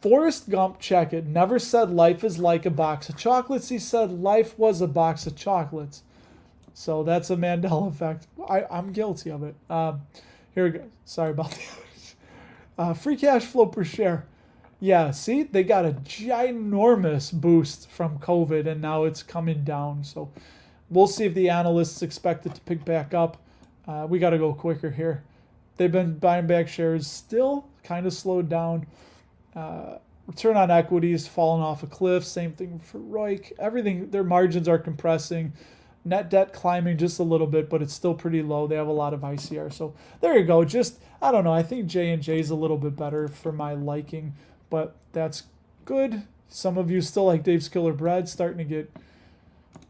Forrest Gump, check it, never said life is like a box of chocolates. He said life was a box of chocolates. So that's a Mandela *laughs* effect. I, I'm guilty of it. Um, here we go. Sorry about *laughs* that. Uh, free cash flow per share. Yeah, see, they got a ginormous boost from COVID and now it's coming down. So we'll see if the analysts expect it to pick back up. Uh, we got to go quicker here. They've been buying back shares, still kind of slowed down. Uh, return on equity equities falling off a cliff. Same thing for ROIC. Everything, their margins are compressing. Net debt climbing just a little bit, but it's still pretty low. They have a lot of ICR. So there you go. Just I don't know. I think J and J is a little bit better for my liking but that's good. Some of you still like Dave's Killer Bread, starting to get.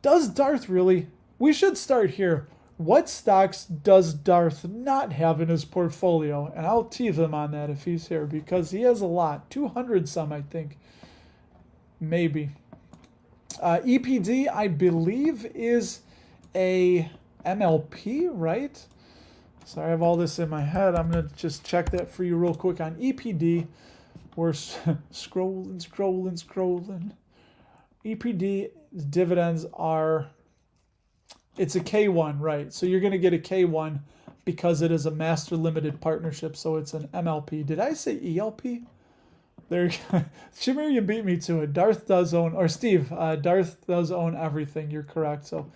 Does Darth really? We should start here. What stocks does Darth not have in his portfolio? And I'll tease him on that if he's here because he has a lot 200 some, I think. Maybe. Uh, EPD, I believe, is a MLP, right? So I have all this in my head. I'm going to just check that for you real quick on EPD. We're *laughs* scrolling, scrolling, scrolling. EPD dividends are it's a K1, right? So you're going to get a K1 because it is a master limited partnership, so it's an MLP. Did I say ELP? There, *laughs* Shimerian beat me to it. Darth does own, or Steve, uh, Darth does own everything. You're correct. So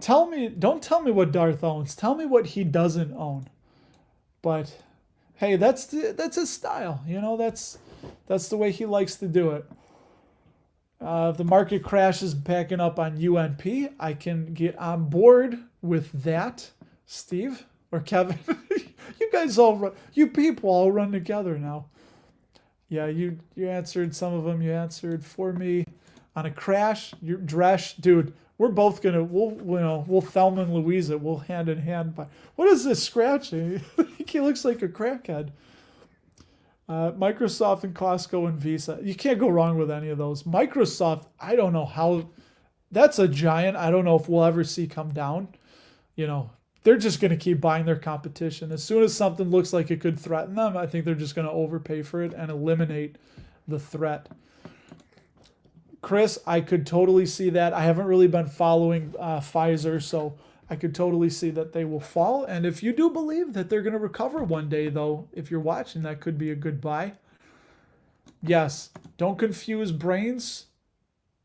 tell me, don't tell me what Darth owns. Tell me what he doesn't own. But hey, that's the, that's his style. You know, that's that's the way he likes to do it. Uh, if the market crashes backing up on UNP, I can get on board with that, Steve or Kevin. *laughs* you guys all run, you people all run together now. Yeah, you you answered some of them. You answered for me on a crash. You Dresh, dude. We're both gonna we'll you know we'll Thelma and Louise it. We'll hand in hand. By what is this scratching? *laughs* he looks like a crackhead. Uh, Microsoft and Costco and Visa. You can't go wrong with any of those. Microsoft, I don't know how. That's a giant. I don't know if we'll ever see come down. You know, they're just going to keep buying their competition. As soon as something looks like it could threaten them, I think they're just going to overpay for it and eliminate the threat. Chris, I could totally see that. I haven't really been following uh, Pfizer, so I could totally see that they will fall. And if you do believe that they're going to recover one day, though, if you're watching, that could be a good buy. Yes, don't confuse brains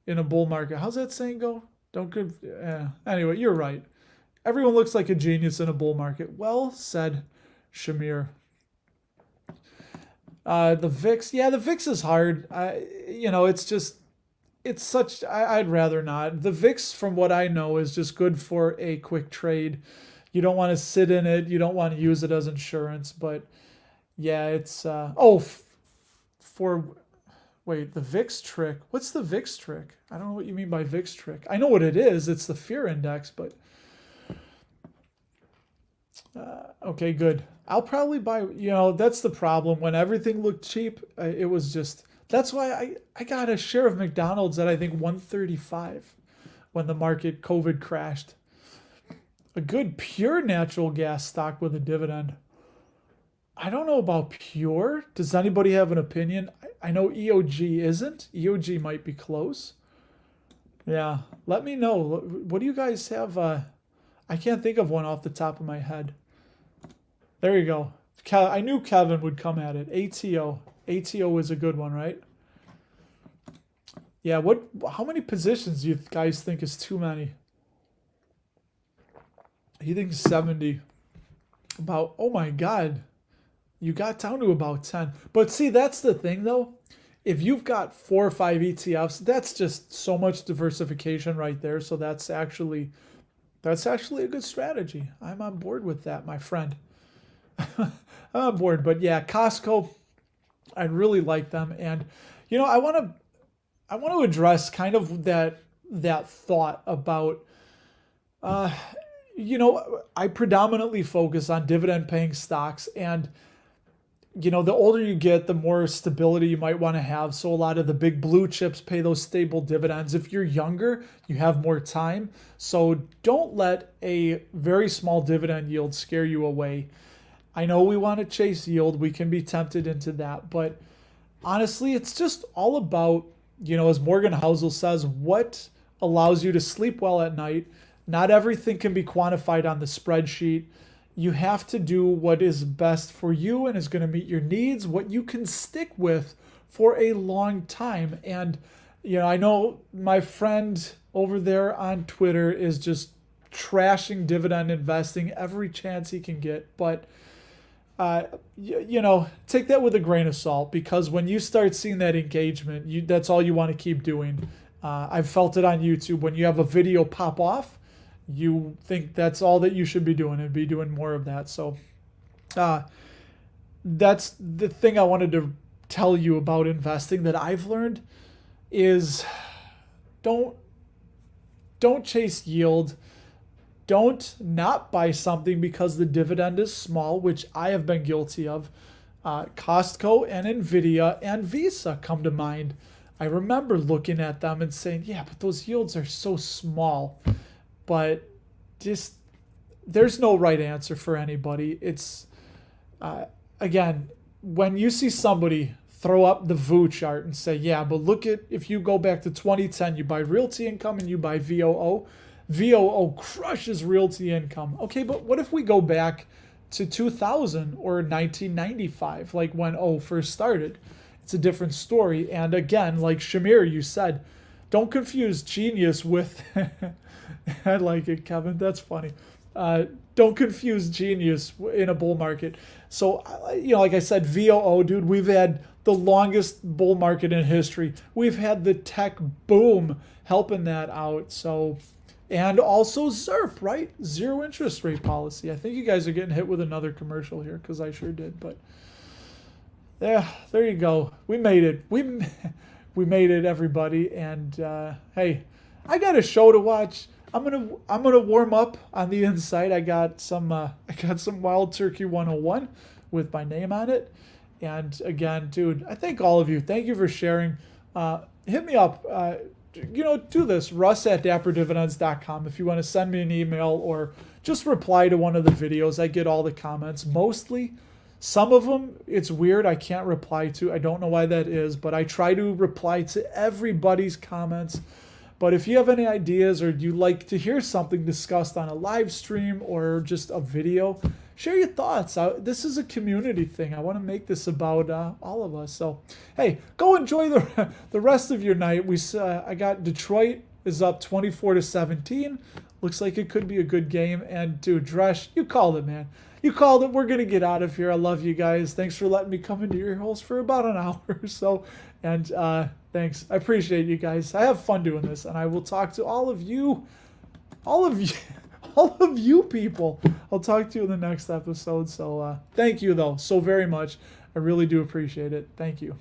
in a bull market. How's that saying go? Don't yeah. Anyway, you're right. Everyone looks like a genius in a bull market. Well said, Shamir. Uh, the VIX, yeah, the VIX is hard. I, you know, it's just, it's such. I, would rather not. The VIX, from what I know, is just good for a quick trade. You don't want to sit in it. You don't want to use it as insurance. But yeah, it's. Uh, oh, for wait, the VIX trick. What's the VIX trick? I don't know what you mean by VIX trick. I know what it is. It's the fear index, but uh, okay, good. I'll probably buy. You know, that's the problem. When everything looked cheap, it was just. That's why I I got a share of McDonald's at I think 135 when the market COVID crashed. A good pure natural gas stock with a dividend. I don't know about pure. Does anybody have an opinion? I, I know EOG isn't. EOG might be close. Yeah, let me know. What do you guys have? Uh, I can't think of one off the top of my head. There you go. I knew Kevin would come at it. ATO. ATO is a good one, right? Yeah, what how many positions do you guys think is too many? He thinks 70. About oh my god. You got down to about 10. But see, that's the thing though. If you've got four or five ETFs, that's just so much diversification right there. So that's actually that's actually a good strategy. I'm on board with that, my friend. *laughs* I'm on board. But yeah, Costco, I really like them. And you know, I want to I want to address kind of that that thought about uh you know, I predominantly focus on dividend paying stocks and you know, the older you get, the more stability you might want to have. So a lot of the big blue chips pay those stable dividends. If you're younger, you have more time. So don't let a very small dividend yield scare you away. I know we want to chase yield, we can be tempted into that, but honestly, it's just all about, you know, as Morgan Housel says, what allows you to sleep well at night. Not everything can be quantified on the spreadsheet you have to do what is best for you and is going to meet your needs, what you can stick with for a long time. And, you know, I know my friend over there on Twitter is just trashing dividend investing every chance he can get. But, uh, you, you know, take that with a grain of salt because when you start seeing that engagement, you, that's all you want to keep doing. Uh, I've felt it on YouTube when you have a video pop off you think that's all that you should be doing and be doing more of that. So uh, that's the thing I wanted to tell you about investing that I've learned is don't don't chase yield. Don't not buy something because the dividend is small, which I have been guilty of. Uh, Costco and Nvidia and Visa come to mind. I remember looking at them and saying, "Yeah, but those yields are so small." but just there's no right answer for anybody. It's uh, again when you see somebody throw up the VOO chart and say, yeah, but look at if you go back to 2010, you buy realty income and you buy VOO. VOO crushes realty income. Okay, but what if we go back to 2000 or 1995, like when O first started? It's a different story. And again, like Shamir, you said, don't confuse genius with. *laughs* I like it, Kevin. That's funny. Uh, don't confuse genius in a bull market. So, you know, like I said, VOO, dude, we've had the longest bull market in history. We've had the tech boom helping that out. So, and also ZIRP, right? Zero interest rate policy. I think you guys are getting hit with another commercial here because I sure did. But yeah, there you go. We made it. We *laughs* we made it, everybody. And uh, hey, I got a show to watch. I'm gonna I'm gonna warm up on the inside. I got some uh, *laughs* I got some Wild Turkey 101 with my name on it. And again, dude, I thank all of you. Thank you for sharing. Uh, hit me up. Uh, you know, do this. Russ at dapperdividends.com if you want to send me an email or just reply to one of the videos. I get all the comments. Mostly, some of them, it's weird. I can't reply to. I don't know why that is, but I try to reply to everybody's comments. But if you have any ideas or you like to hear something discussed on a live stream or just a video, share your thoughts. I, this is a community thing. I want to make this about uh, all of us. So, hey, go enjoy the *laughs* the rest of your night. We uh, I got Detroit is up 24 to 17. Looks like it could be a good game. And dude, Dresh, you called it, man. You called it. We're gonna get out of here. I love you guys. Thanks for letting me come into your holes for about an *laughs* hour or so. And uh, thanks. I appreciate you guys. I have fun doing this, and I will talk to all of you, all of you, *laughs* all of you people. I'll talk to you in the next episode. So uh, thank you, though, so very much. I really do appreciate it. Thank you.